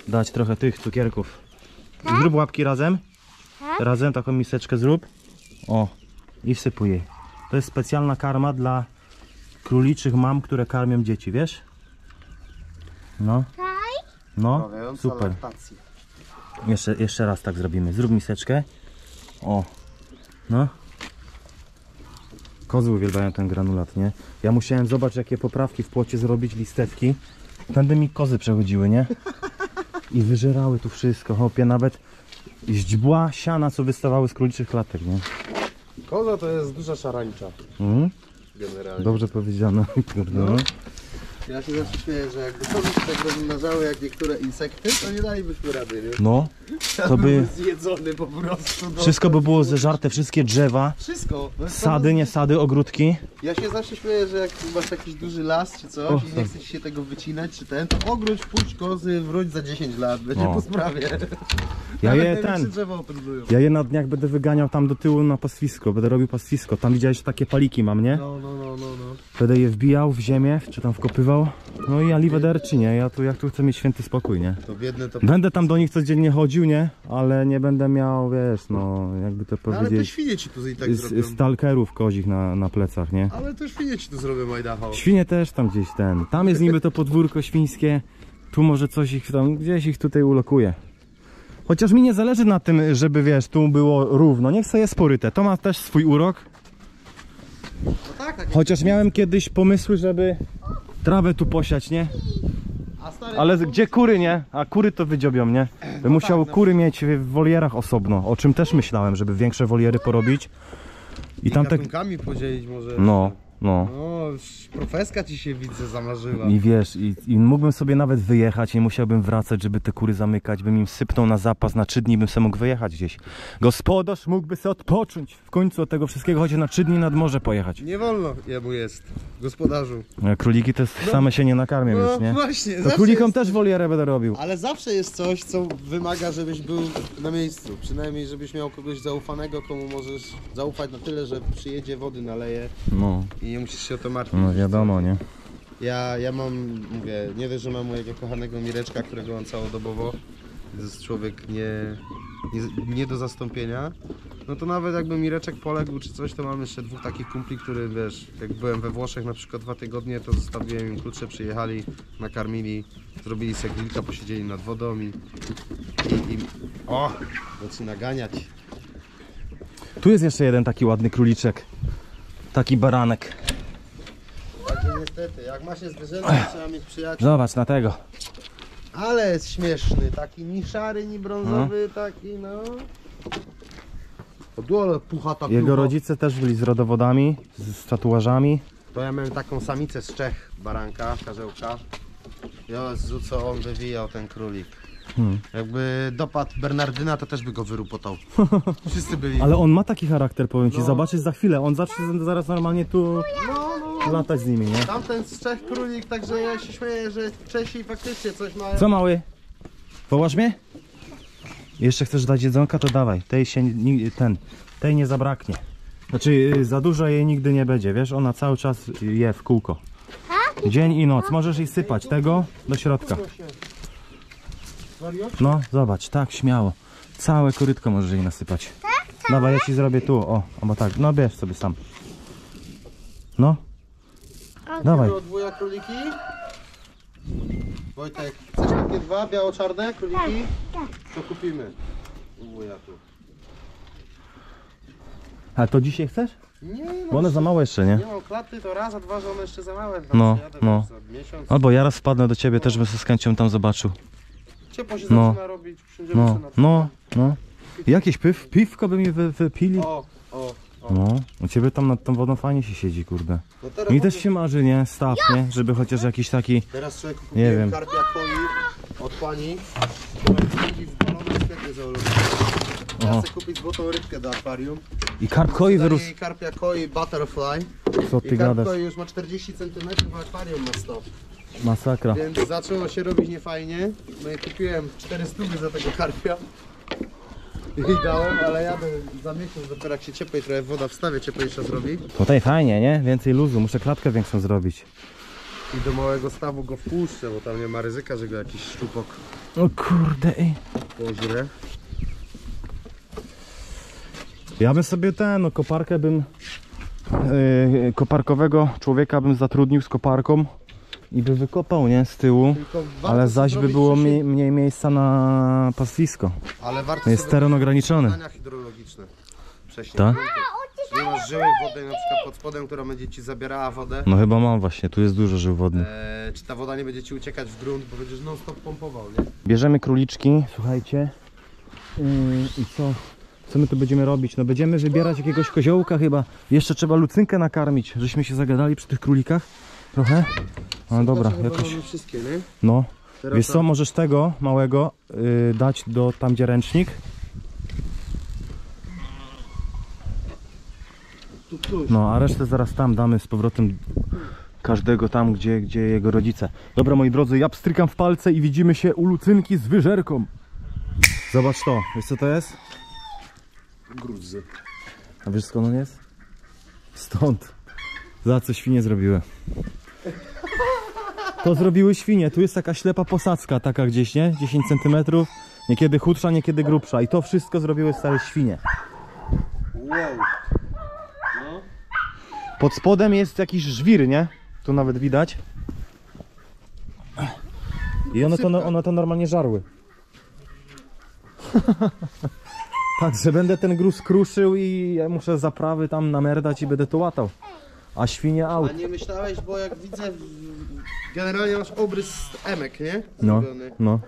dać trochę tych cukierków. Zrób łapki razem. Tak? Razem taką miseczkę zrób. O, i wsypuj jej. To jest specjalna karma dla króliczych mam, które karmią dzieci, wiesz? No, no, super. Jeszcze, jeszcze raz tak zrobimy. Zrób miseczkę. O. No. Kozy uwielbiają ten granulat, nie? Ja musiałem zobaczyć jakie poprawki w płocie zrobić, listewki. Tędy mi kozy przechodziły, nie? I wyżerały tu wszystko, hopie, nawet źdźbła siana, co wystawały z króliczych klatek, nie? Koza to jest duża szarańcza, Mhm. Generalnie. Dobrze powiedziane, kurde. no. Ja się zawsze śmieję, że jakby kozy się tak rozmnażały jak niektóre insekty, to nie dalibyśmy rady, nie? No, to by... Zjedzony po prostu. No. Wszystko by było zeżarte, wszystkie drzewa, Wszystko. No, sady, nie sady, ogródki. Ja się zawsze śmieję, że jak masz jakiś duży las czy coś Och, i nie chcesz się tego wycinać czy ten, to ogródź, puść kozy, wróć za 10 lat, będzie No. po sprawie. Ja Nawet je największe ten... drzewa opędzują. Ja je na dniach będę wyganiał tam do tyłu na pastwisko, będę robił pastwisko. Tam widziałeś takie paliki mam, nie? No, no, no, no, no. Będę je wbijał w ziemię, czy tam wkopywał. No i aliwederczy, nie? Ja tu, jak tu chcę mieć święty spokój, nie? To to... Będę tam do nich codziennie chodził, nie? Ale nie będę miał, wiesz, no, jakby to No, ale to powiedzieć, świnie ci tu i tak zrobią. stalkerów kozich na, na plecach, nie? Ale to świnie ci tu zrobią, Majdacho. Świnie też tam gdzieś ten. Tam jest niby to podwórko świńskie. Tu może coś ich tam, gdzieś ich tutaj ulokuje. Chociaż mi nie zależy na tym, żeby wiesz, tu było równo. Niech sobie jest poryte. To ma też swój urok. No tak, tak. Chociaż miałem kiedyś pomysły, żeby trawę tu posiać, nie? Ale gdzie kury, nie? A kury to wydziobią, nie? By musiał tak, kury mieć w wolierach osobno. O czym też myślałem, żeby większe woliery porobić. I tam gatunkami podzielić może. No, no. No, profeska ci się widzę zamarzyła. I wiesz, i, i mógłbym sobie nawet wyjechać, nie musiałbym wracać, żeby te kury zamykać, bym im sypnął na zapas, na trzy dni bym sobie mógł wyjechać gdzieś. Gospodarz mógłby sobie odpocząć w końcu od tego wszystkiego, chociaż na trzy dni nad morze pojechać. Nie wolno jemu jest, gospodarzu. A Króliki to jest, same się nie nakarmią No już, nie? właśnie, To królikom jest, też wolierę będę robił. Ale zawsze jest coś, co wymaga, żebyś był na miejscu. Przynajmniej, żebyś miał kogoś zaufanego, komu możesz zaufać na tyle, że przyjedzie wody naleje No, i nie musisz się o to martwić. no wiadomo, nie? Ja, ja mam, mówię, nie dość, że mam mojego kochanego Mireczka, którego mam całodobowo. To jest człowiek nie, nie, nie do zastąpienia. No to nawet jakby Mireczek poległ czy coś, to mam jeszcze dwóch takich kumpli, który wiesz, jak byłem we Włoszech na przykład dwa tygodnie, to zostawiłem im klucze, przyjechali, nakarmili, zrobili sobie grillka, posiedzieli nad wodą i, i, i o, zaczyna ganiać. Tu jest jeszcze jeden taki ładny króliczek. Taki baranek. Także niestety, jak ma się zwierzęta, to trzeba mieć przyjaciół. Zobacz na tego. Ale jest śmieszny, taki ni szary, ni brązowy, taki no. Odłole puchata Jego plucha. rodzice też byli z rodowodami, z, z tatuażami. To ja miałem taką samicę z Czech, baranka, karzełka. Jezu, co on wywijał ten królik. Hmm. Jakby dopadł Bernardyna, to też by go wyrupotał. Wszyscy byli. Ale on ma taki charakter, powiem ci. No. Zobaczysz za chwilę. On zacznie zaraz normalnie tu No, no. latać z nimi, nie? Tamten z Czech królik, także ja się śmieję, że Czesi faktycznie coś mają. Co mały? Wołasz mnie? Jeszcze chcesz dać jedzonka, to dawaj. Tej się ten, tej nie zabraknie. Znaczy y, za dużo jej nigdy nie będzie, wiesz? Ona cały czas je w kółko. Dzień i noc. Możesz jej sypać tego do środka. No, zobacz, tak śmiało. Całe korytko możesz jej nasypać. Dawaj, ja ci zrobię tu, o, albo tak. No bierz sobie sam. No, dawaj. Dwója króliki. Wojtek, chcesz takie dwa biało-czarne króliki? Tak, To kupimy. U wuja tu. A to dzisiaj chcesz? Nie, Bo one za małe jeszcze, nie? Nie mam klaty, to raz, a dwa, że one jeszcze za małe. No, no. Miesiąc. Albo ja raz wpadnę do ciebie, też bym ze z chęcią tam zobaczył. Ciepło się No. zaczyna robić, przyjdziemy No, na no, no. Jakieś piw, piwko by mi wy, wypili. O, o, o. No, u ciebie tam nad tą wodą fajnie się siedzi, kurde. No teraz, Mi też się marzy, nie? Staw, nie? Żeby chociaż jakiś taki... teraz człowiek Nie nie wiem. karpia koi od pani. Kupić w balonie świetnie zoologiczne. Ja chcę kupić złotą rybkę do akwarium. I karp koi wyrósł. Daje karpia koi butterfly. Co ty I karp gadasz? koi już ma 40 cm, a akwarium ma 100. Masakra. Więc zaczęło się robić niefajnie. No i kupiłem 400 za tego karpia. I dałem, ale jadę za miesiąc dopiero jak się cieplej trochę woda wstawię, cieplejsza zrobi. Tutaj fajnie, nie? Więcej luzu. Muszę klatkę większą zrobić. I do małego stawu go wpuszczę, bo tam nie ma ryzyka, że go jakiś szczupok O kurde, ej. pożre. Ja bym sobie ten, no koparkę bym... Yy, koparkowego człowieka bym zatrudnił z koparką i by wykopał, nie? Z tyłu. Ale zaś by było mniej, mniej miejsca na pastwisko. Ale warto Jest teren ograniczony. badania hydrologiczne. Wcześniej. Tak? Nie masz żyły wody na przykład pod spodem, która będzie ci zabierała wodę. No chyba mam właśnie, tu jest dużo żył wodny. Eee, czy ta woda nie będzie ci uciekać w grunt, bo będziesz non stop pompował, nie? Bierzemy króliczki, słuchajcie. Yy, I co? Co my tu będziemy robić? No będziemy wybierać jakiegoś koziołka chyba. Jeszcze trzeba lucynkę nakarmić, żeśmy się zagadali przy tych królikach. Trochę? No dobra, jakoś. wszystkie, nie? No. Teraz Wiesz co, możesz tego małego yy, dać do tam gdzie ręcznik. No, a resztę zaraz tam damy z powrotem każdego tam, gdzie, gdzie jego rodzice. Dobra, moi drodzy, ja pstrykam w palce i widzimy się u Lucynki z wyżerką. Zobacz to, wiesz co to jest? Grudzy. A wiesz skąd on jest? Stąd. Za co świnie zrobiły. To zrobiły świnie. Tu jest taka ślepa posadzka, taka gdzieś, nie? 10 cm. Niekiedy chudsza, niekiedy grubsza. I to wszystko zrobiły stare świnie. Wow. Pod spodem jest jakiś żwir, nie? Tu nawet widać. I one to, one to normalnie żarły. Także będę ten gruz kruszył i ja muszę zaprawy tam namerdać i będę to łatał. A świnie aut. A nie myślałeś, bo jak widzę, generalnie masz obrys emek, nie? No, Zrobiony. no.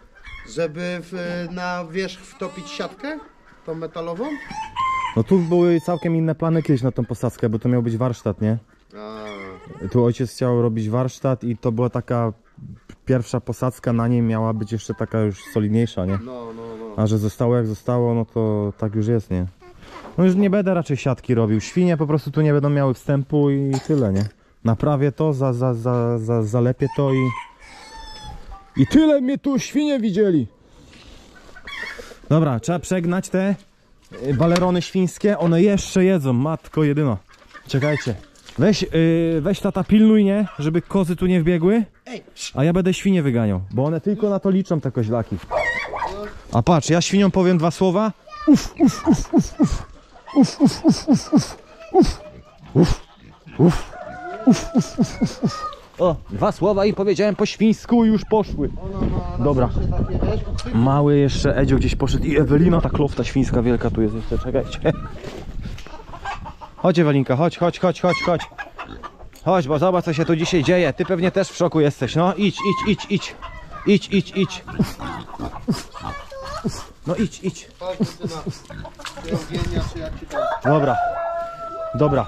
Żeby w, na wierzch wtopić siatkę, tą metalową? No tu były całkiem inne plany kiedyś na tą posadzkę, bo to miał być warsztat, nie? A, Tu ojciec chciał robić warsztat i to była taka pierwsza posadzka, na niej miała być jeszcze taka już solidniejsza, nie? no, no, no. A że zostało jak zostało, no to tak już jest, nie? No już nie będę raczej siatki robił. Świnie po prostu tu nie będą miały wstępu i tyle, nie? Naprawię to, za, za, za, za, zalepię to i... I tyle mnie tu świnie widzieli! Dobra, trzeba przegnać te y, balerony świńskie. One jeszcze jedzą, matko jedyna. Czekajcie. Weź, yy, weź tata pilnuj, nie? Żeby kozy tu nie wbiegły. A ja będę świnie wyganiał, bo one tylko na to liczą te koźlaki. A patrz, ja świniom powiem dwa słowa. Uf, uf, uf, uf, uf. Uf, uf, uf, uf, uf. Uf, uf, uf. Uf, uf, uf, uf, uf. O, dwa słowa i powiedziałem po świńsku i już poszły. Dobra. Mały jeszcze Edzio gdzieś poszedł i Ewelina, ta klofta świńska wielka tu jest jeszcze, czekajcie. Chodź Ewelinka, chodź, chodź, chodź, chodź, chodź. Chodź, bo zobacz co się tu dzisiaj dzieje. Ty pewnie też w szoku jesteś, no idź, idź, idź, idź. Idź, idź, idź. No idź, idź. Na Eugenia, czy jak ci tam... Dobra. Dobra.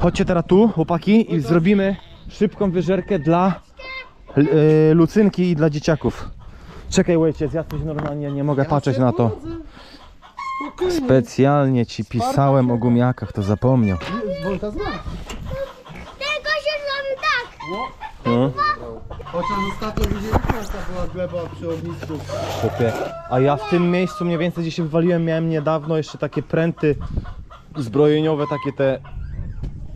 Chodźcie teraz tu, chłopaki, i zrobimy szybką wyżerkę dla y, Lucynki i dla dzieciaków. Czekaj, ojciec, ja coś normalnie nie mogę patrzeć na to. Specjalnie ci pisałem o gumiakach, to zapomniał. Zna. Tego się zrobi tak. No. Chociaż ostatnio widzieliśmy, jaka była gleba przy ognisku. Chłopie. A ja w tym miejscu mniej więcej gdzie się wywaliłem, miałem niedawno jeszcze takie pręty zbrojeniowe, takie te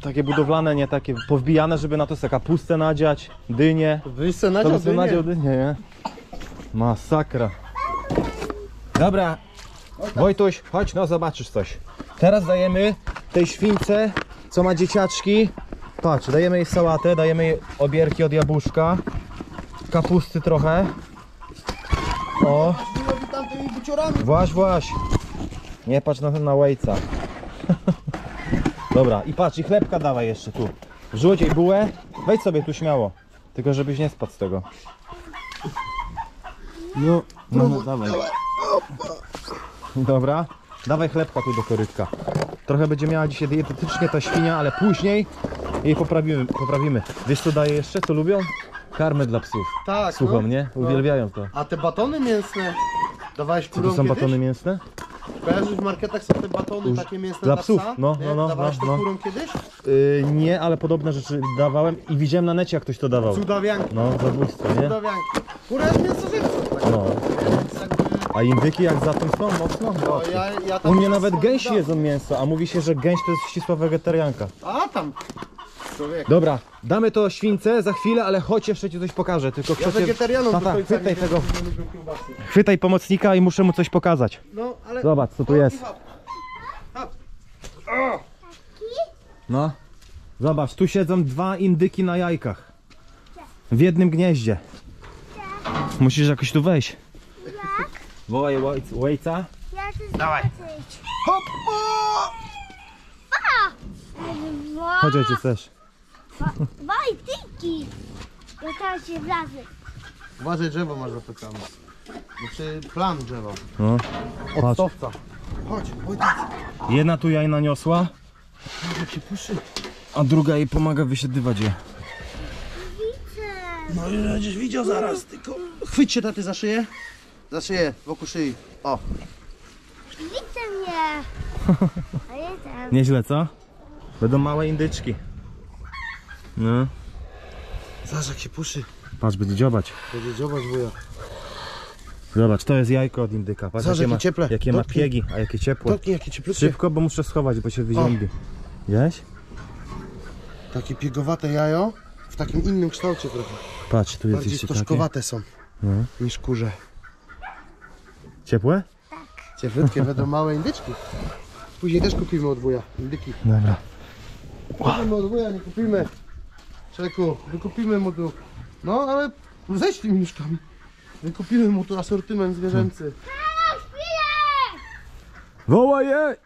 takie budowlane, nie takie powbijane, żeby na to sobie kapustę nadziać, dynie. Wyjść se To nadział sobie dynię, nie? Masakra. Dobra. Wojtuś, chodź, no zobaczysz coś. Teraz dajemy tej śwince, co ma dzieciaczki. Patrz, dajemy jej sałatę, dajemy jej obierki od jabłuszka, kapusty trochę. O, buciorami. Właś, właś. Nie patrz na, na łejca. Dobra, i patrz, i chlebka dawaj jeszcze tu. Wrzuć jej bułę. Wejdź sobie tu śmiało. Tylko żebyś nie spadł z tego. No, no, no dawaj. Dobra, dawaj chlebka tu do korytka. Trochę będzie miała dzisiaj dietetycznie ta świnia, ale później jej poprawimy. poprawimy. Wiesz co daje jeszcze? Co lubią? Karmy dla psów. Tak, Słucham, no. nie? No. Uwielbiają to. A te batony mięsne dawałeś Co to są kiedyś? batony mięsne? Kojarzysz w marketach są te batony takie mięsne dla psów. psa? No, Nie? no, no, Dawałeś no, to no. kurom kiedyś? Yy, nie, ale podobne rzeczy dawałem i widziałem na necie jak ktoś to dawał. Cudawianki. No, zabójstwo, nie? Cudawianki. Kura jest mięsożywcem. Tak. No. Więc jakby, A indyki jak za tym są mocno? no, ja, ja tam U mnie nawet gęsi jedzą mięso, a mówi się, że gęś to jest ścisła wegetarianka. A tam. Dobra, damy to śwince za chwilę, ale chodź jeszcze ci coś pokażę. Tylko Ja do Tata, końca chwytaj nie tego, kiełbasy. chwytaj pomocnika i muszę mu coś pokazać. No, ale... Zobacz co tu jest. No. Zobacz, tu siedzą dwa indyki na jajkach. W jednym gnieździe. Musisz jakoś tu wejść. Jak? Wołaj łoj- łojca. Ja chcę Dawaj. zobaczyć. Hop! Chodź ojciec też. Dwa i tyki. Ja teraz się wlazę. Uważaj, drzewo masz zapytane. Znaczy plan drzewa. No. Patrz. Odstowca. Chodź, ojciec. Jedna tu jaj naniosła, Jak się puszy. a druga jej pomaga wysiadywać je. Widzę. No i będziesz widział zaraz, tylko chwyć się taty za szyję. Za szyję, wokół szyi. O, Widzę mnie. A jestem. Nieźle, co? Będą małe indyczki. No. zobacz jak się puszy. Patrz, będzie dziobać. Będzie dziobać wuja. Zobacz, to jest jajko od indyka. Patrz, Zobacz, jakie, jakie ma, cieple. jakie ma Dotknij. piegi, a jakie ciepłe. Dotknij jakie cieplutkie. Szybko, bo muszę schować, bo się wyziębi. Wiesz? Takie piegowate jajo w takim innym kształcie trochę. Patrz, tu jest Bardziej jeszcze takie. stożkowate są No. niż kurze. Ciepłe? Cieplutkie, będą małe indyczki. Później też kupimy od wuja, indyki. Dobra. Kupimy od wuja, nie kupimy. Czeku, wykupimy mu tu. No ale zejdź tymi nóżkami. Wykupimy mu tu asortyment zwierzęcy. Wołaj je!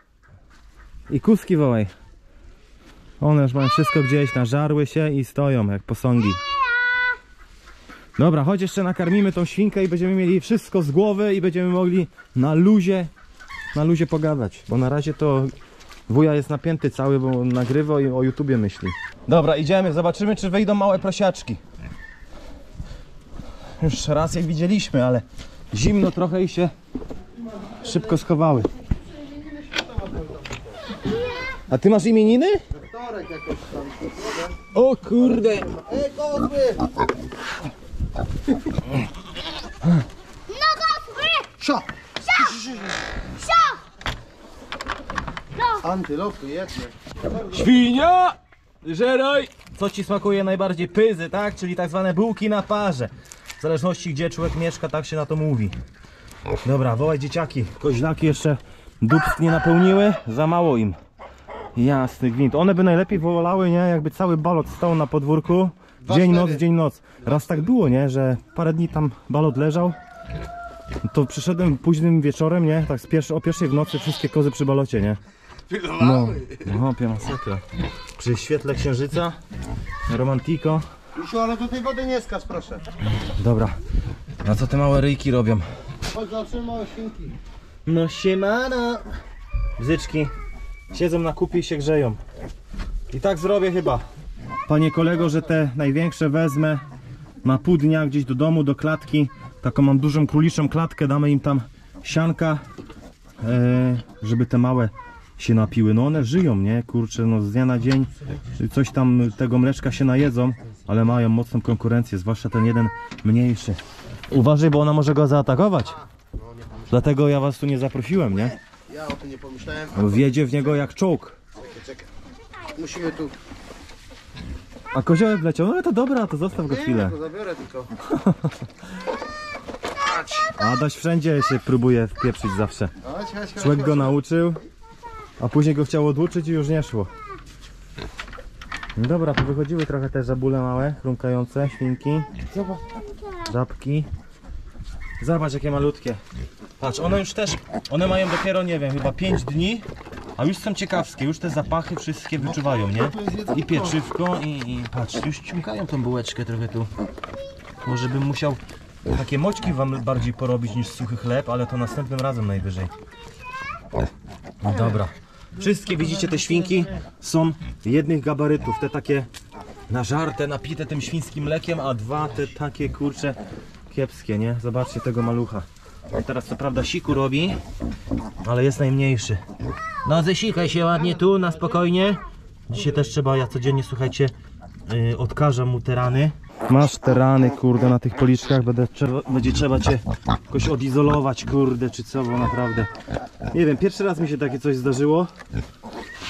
I kuski wołaj. One już mają wszystko gdzieś, nażarły się i stoją jak posągi. Dobra, chodź jeszcze nakarmimy tą świnkę i będziemy mieli wszystko z głowy i będziemy mogli na luzie, na luzie pogadać. Bo na razie to wuja jest napięty cały, bo nagrywa i o YouTubie myśli. Dobra, idziemy, zobaczymy czy wyjdą małe prosiaczki. Już raz je widzieliśmy, ale zimno trochę i się szybko schowały. A ty masz imieniny? Wtorek jakoś tam. O kurde! Ej, kozły! No gosły! Sio! Sio! Antylopy jedne. Świnia! Żeraj! Co ci smakuje najbardziej? Pyzy, tak? Czyli tak zwane bułki na parze. W zależności gdzie człowiek mieszka, tak się na to mówi. Dobra, wołaj dzieciaki. Koźlaki jeszcze dupsk nie napełniły, za mało im. Jasny gwint. One by najlepiej wolały, nie? Jakby cały balot stał na podwórku. Dwa, Dzień, cztery. noc, dzień, noc. Raz tak było, nie? Że parę dni tam balot leżał. To przyszedłem późnym wieczorem, nie? Tak z pierwszy, o pierwszej w nocy wszystkie kozy przy balocie, nie? No, no masakra. Przy świetle księżyca, romantiko. Misiu, ale do tej wody nie skacz, proszę. Dobra, a co te małe ryjki robią? Chodź, małe świnki. No siemano. Bzyczki siedzą na kupie i się grzeją. I tak zrobię chyba. Panie kolego, że te największe wezmę na pół dnia gdzieś do domu, do klatki. Taką mam dużą króliczą klatkę, damy im tam sianka, e, żeby te małe się napiły. No one żyją, nie? Kurczę, no z dnia na dzień coś tam tego mleczka się najedzą, ale mają mocną konkurencję, zwłaszcza ten jeden mniejszy. Uważaj, bo ona może go zaatakować. Dlatego ja was tu nie zaprosiłem, nie? Ja o tym nie pomyślałem. Wjedzie w niego jak czołg. Musimy tu... A koziołek wleciał, no to dobra, to zostaw go Nie, chwilę. to zabiorę tylko. Adaś wszędzie się próbuje wpieprzyć zawsze. Człowiek go nauczył, a później go chciał odłuczyć i już nie szło. No dobra, to wychodziły trochę te żabule małe, chrumkające, świnki, Zobacz. żabki. Zobacz jakie malutkie. Patrz, one już też, one mają dopiero, nie wiem, chyba 5 dni, a już są ciekawskie, już te zapachy wszystkie wyczuwają, nie? I pieczywko i, i patrz, już ciumkają tą bułeczkę trochę tu. Może bym musiał takie moćki wam bardziej porobić niż suchy chleb, ale to następnym razem najwyżej. No dobra. Wszystkie widzicie te świnki są jednych gabarytów, te takie nażarte, napite tym świńskim mlekiem, a dwa te takie kurcze kiepskie, nie? Zobaczcie tego malucha. On teraz co prawda siku robi, ale jest najmniejszy. No zesikaj się ładnie tu, na spokojnie. Dzisiaj też trzeba, ja codziennie, słuchajcie, yy, mu te rany. Masz te rany, kurde, na tych policzkach, będę, trzeba, będzie trzeba cię jakoś odizolować, kurde, czy co, bo naprawdę... Nie wiem, pierwszy raz mi się takie coś zdarzyło.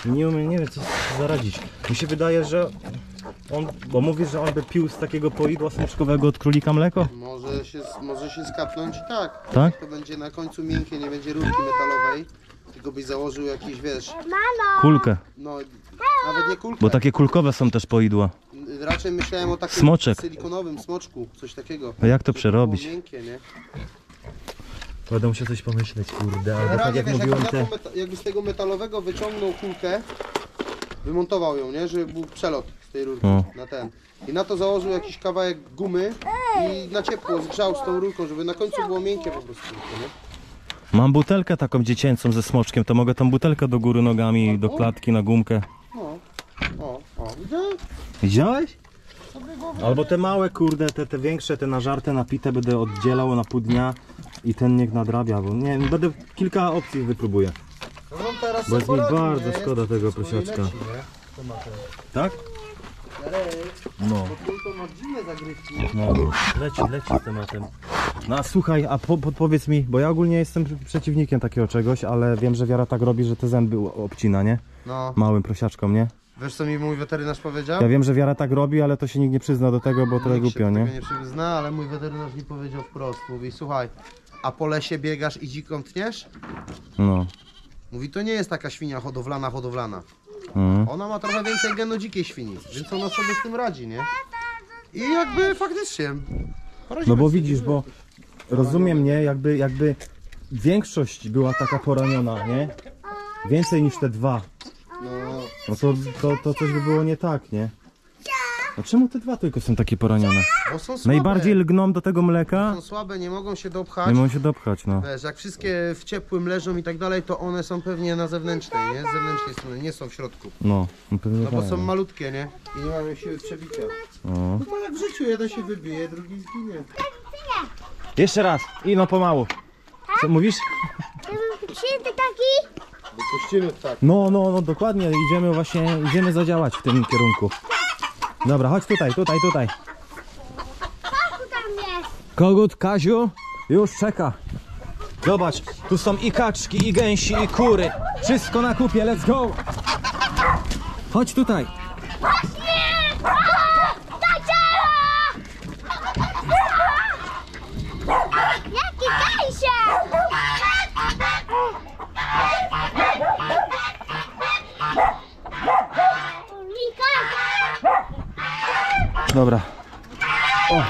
Nie umiem, nie wiem co zaradzić. Mi się wydaje, że on, bo mówisz, że on by pił z takiego poidła smoczkowego od królika mleko? Może się, może się skapnąć i tak. Tak? To będzie na końcu miękkie, nie będzie rurki metalowej. Tylko byś założył jakiś, wiesz! Kulkę, no nawet nie kulkę. bo takie kulkowe są też poidła. Raczej myślałem o takim Smoczek. silikonowym smoczku, coś takiego. No jak to Było przerobić? miękkie, nie? Będę musiał coś pomyśleć, kurde, albo tak Generalnie jak wiesz, mówiłem jakby, te... meta- jakby z tego metalowego wyciągnął kulkę, wymontował ją, nie? Żeby był przelot z tej rurki O. na ten. I na to założył jakiś kawałek gumy i na ciepło zgrzał z tą rurką, żeby na końcu było miękkie po prostu. Nie? Mam butelkę taką dziecięcą ze smoczkiem, to mogę tą butelkę do góry nogami, do klatki na gumkę. O, o, o, widziałeś? Widziałeś? Albo te małe, kurde, te, te większe, te nażarte, napite będę oddzielał na pół dnia i ten niech nadrabia, bo nie wiem, będę kilka opcji wypróbuję. No teraz Bo jest mi bardzo szkoda tego prosiaczka. Tak? No. Zagrywki. No, leci, leci z tematem. No a słuchaj, a po, podpowiedz mi, bo ja ogólnie jestem pr- przeciwnikiem takiego czegoś, ale wiem, że wiara tak robi, że te zęby obcina, nie? No, Małym prosiaczkom, nie? Wiesz co mi mój weterynarz powiedział? Ja wiem, że wiara tak robi, ale to się nikt nie przyzna do tego, bo trochę Nikt się głupio, nie? tego nie przyzna, ale mój weterynarz mi powiedział wprost. Mówi, słuchaj, a po lesie biegasz i dziką tniesz? No. Mówi, to nie jest taka świnia hodowlana, hodowlana. Mhm. Ona ma trochę więcej genu dzikiej świni, więc ona sobie z tym radzi, nie? I jakby faktycznie. No bo sobie. widzisz, bo rozumiem, nie? Jakby, jakby większość była taka poraniona, nie? Więcej niż te dwa. No, No to, to, to coś by było nie tak, nie? No czemu te dwa tylko są takie poranione? bo są słabe. Najbardziej lgną do tego mleka, Są słabe, nie mogą się dopchać. nie mogą się dopchać, no. Wiesz, jak wszystkie w ciepłym leżą i tak dalej, to one są pewnie na zewnętrznej, nie? Z zewnętrznej strony, nie są w środku. No, no pewnie No bo tak, są no. malutkie, nie? I nie mają siły przebicia. No. No jak w życiu, jeden się wybije, drugi zginie. Jeszcze raz i no pomału. Co mówisz? Święty taki? Wypuścimy tak. No, no, no dokładnie, idziemy właśnie, idziemy zadziałać w tym kierunku. Dobra, chodź tutaj, tutaj, tutaj. Pachu tam jest. Kogut, Kaziu, już czeka. Zobacz, tu są i kaczki, i gęsi, i kury. Wszystko na kupie, let's go! Chodź tutaj. Jaki Dobra. O.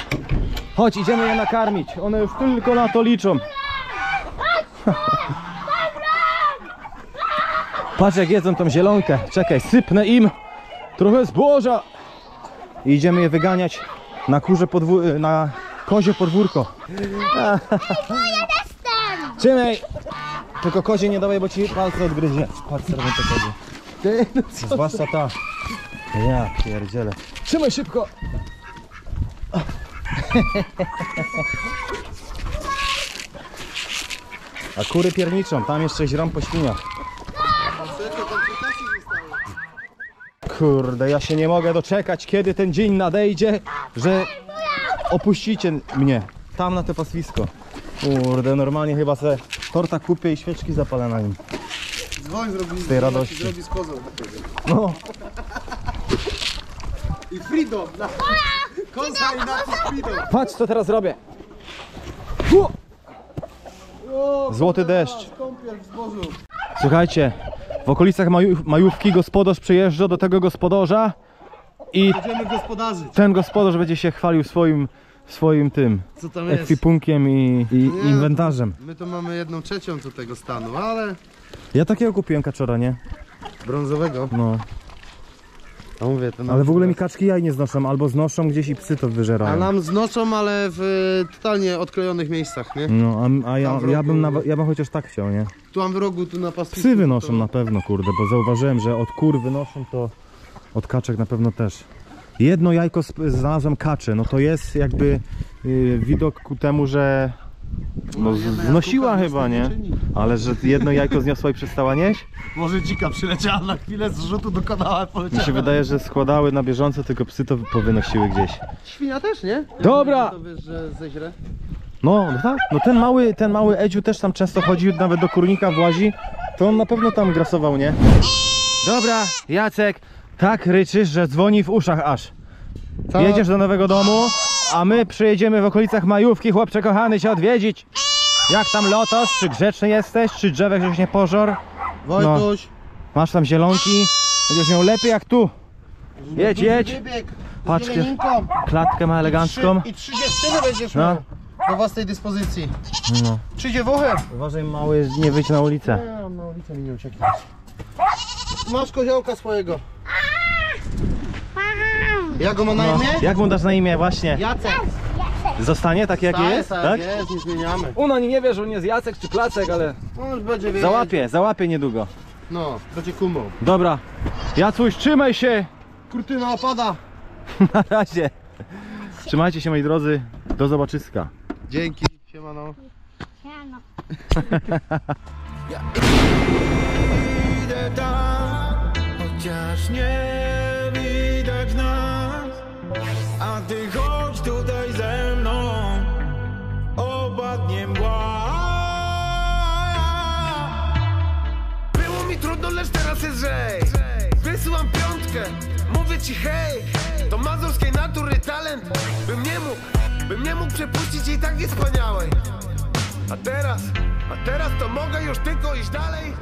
Chodź, idziemy je nakarmić. One już tylko na to liczą. Patrz jak jedzą tą zielonkę. Czekaj, sypnę im trochę zboża. I idziemy je wyganiać na kurze podwó- na kozie podwórko. Trzymaj! Tylko kozie nie dawaj, bo ci palce odgryzie. Patrz, robią kozie. No Zwłaszcza ta. Ja pierdzielę. Trzymaj szybko! A kury pierniczą, tam jeszcze źrą po świniach. Kurde, ja się nie mogę doczekać, kiedy ten dzień nadejdzie, że opuścicie mnie. Tam na to paswisko. Kurde, normalnie chyba se torta kupię i świeczki zapalę na nim. Dzwoń zrobi, tej radości. zrobi z kozą. No, I freedom! Na... Koza i napis patrz co teraz robię. Złoty deszcz. Kąpiel w zbożu. Słuchajcie, w okolicach maju, majówki gospodarz przyjeżdża do tego gospodarza i Będziemy gospodarzy. ten gospodarz będzie się chwalił swoim, swoim tym Co tam jest? ekwipunkiem i, i Nie, inwentarzem. My to mamy jedną trzecią do tego stanu, ale... Ja takiego kupiłem kaczora, nie? Brązowego. No. A mówię, to nam... Ale w ogóle mi kaczki jaj nie znoszą, albo znoszą gdzieś i psy to A wyżerają. nam znoszą, ale w e, totalnie odklejonych miejscach, nie? No, a, a ja, Tam w ja, bym rogu. ja bym chociaż tak chciał, nie? Tu mam w rogu, tu na pasku. Psy wynoszą na pewno, kurde, bo zauważyłem, że od kur wynoszą, to od kaczek na pewno też. Jedno jajko sp- znalazłem kacze, no to jest jakby y, widok ku temu, że No z- znosiła chyba, nie? Ale że jedno jajko zniosła i przestała nieść? Może dzika przyleciała na chwilę, z rzutu dokonała, Mi poleciała. się wydaje, że składały na bieżąco, tylko psy to powynosiły gdzieś. Świnia też, nie? Dobra! To wiesz, że? No, no tak, no ten mały, ten mały Edziu też tam często chodzi, nawet do kurnika włazi, to on na pewno tam grasował, nie? Dobra, Jacek, tak ryczysz, że dzwoni w uszach aż. Co? Jedziesz do nowego domu, a my przyjedziemy w okolicach majówki, chłopcze kochany, się odwiedzić. Jak tam lotos? Czy grzeczny jesteś? Czy drzewek żeś nie pożor? Wojtuś, Masz tam zielonki? Będziesz miał lepiej jak tu. Jedź, jedź. wybieg Patrzcie. z zieleninką. Klatkę ma elegancką. I trzy dziewczyny będziesz No. miał do własnej dyspozycji. No. Przyjdzie wuchem. Uważaj mały, nie wyjdź na ulicę. Nie, na ulicę mi nie ucieknie. Masz koziołka swojego. Jak go ma na No. imię? Jak mu dasz na imię właśnie? Jacek. Zostanie Tak, jest? tak, Tak? jest, nie zmieniamy. Uno nie wie, że on jest Jacek czy Placek, ale No już będzie wiedzieć. załapie, załapie niedługo. No, będzie kumą. Dobra, Jacuś, trzymaj się! Kurtyna opada. Na razie. Trzymajcie się moi drodzy, do zobaczyska. Dzięki, siemano. Siano. Idę tam, chociaż nie widać nas A ty chodź tutaj ze mną. Opadnie mgła. Było mi trudno, lecz teraz jest lżej. Wysyłam piątkę, mówię ci hej. To mazurskiej natury talent. Bym nie mógł, bym nie mógł przepuścić jej tak niespaniałej A teraz, a teraz to mogę już tylko iść dalej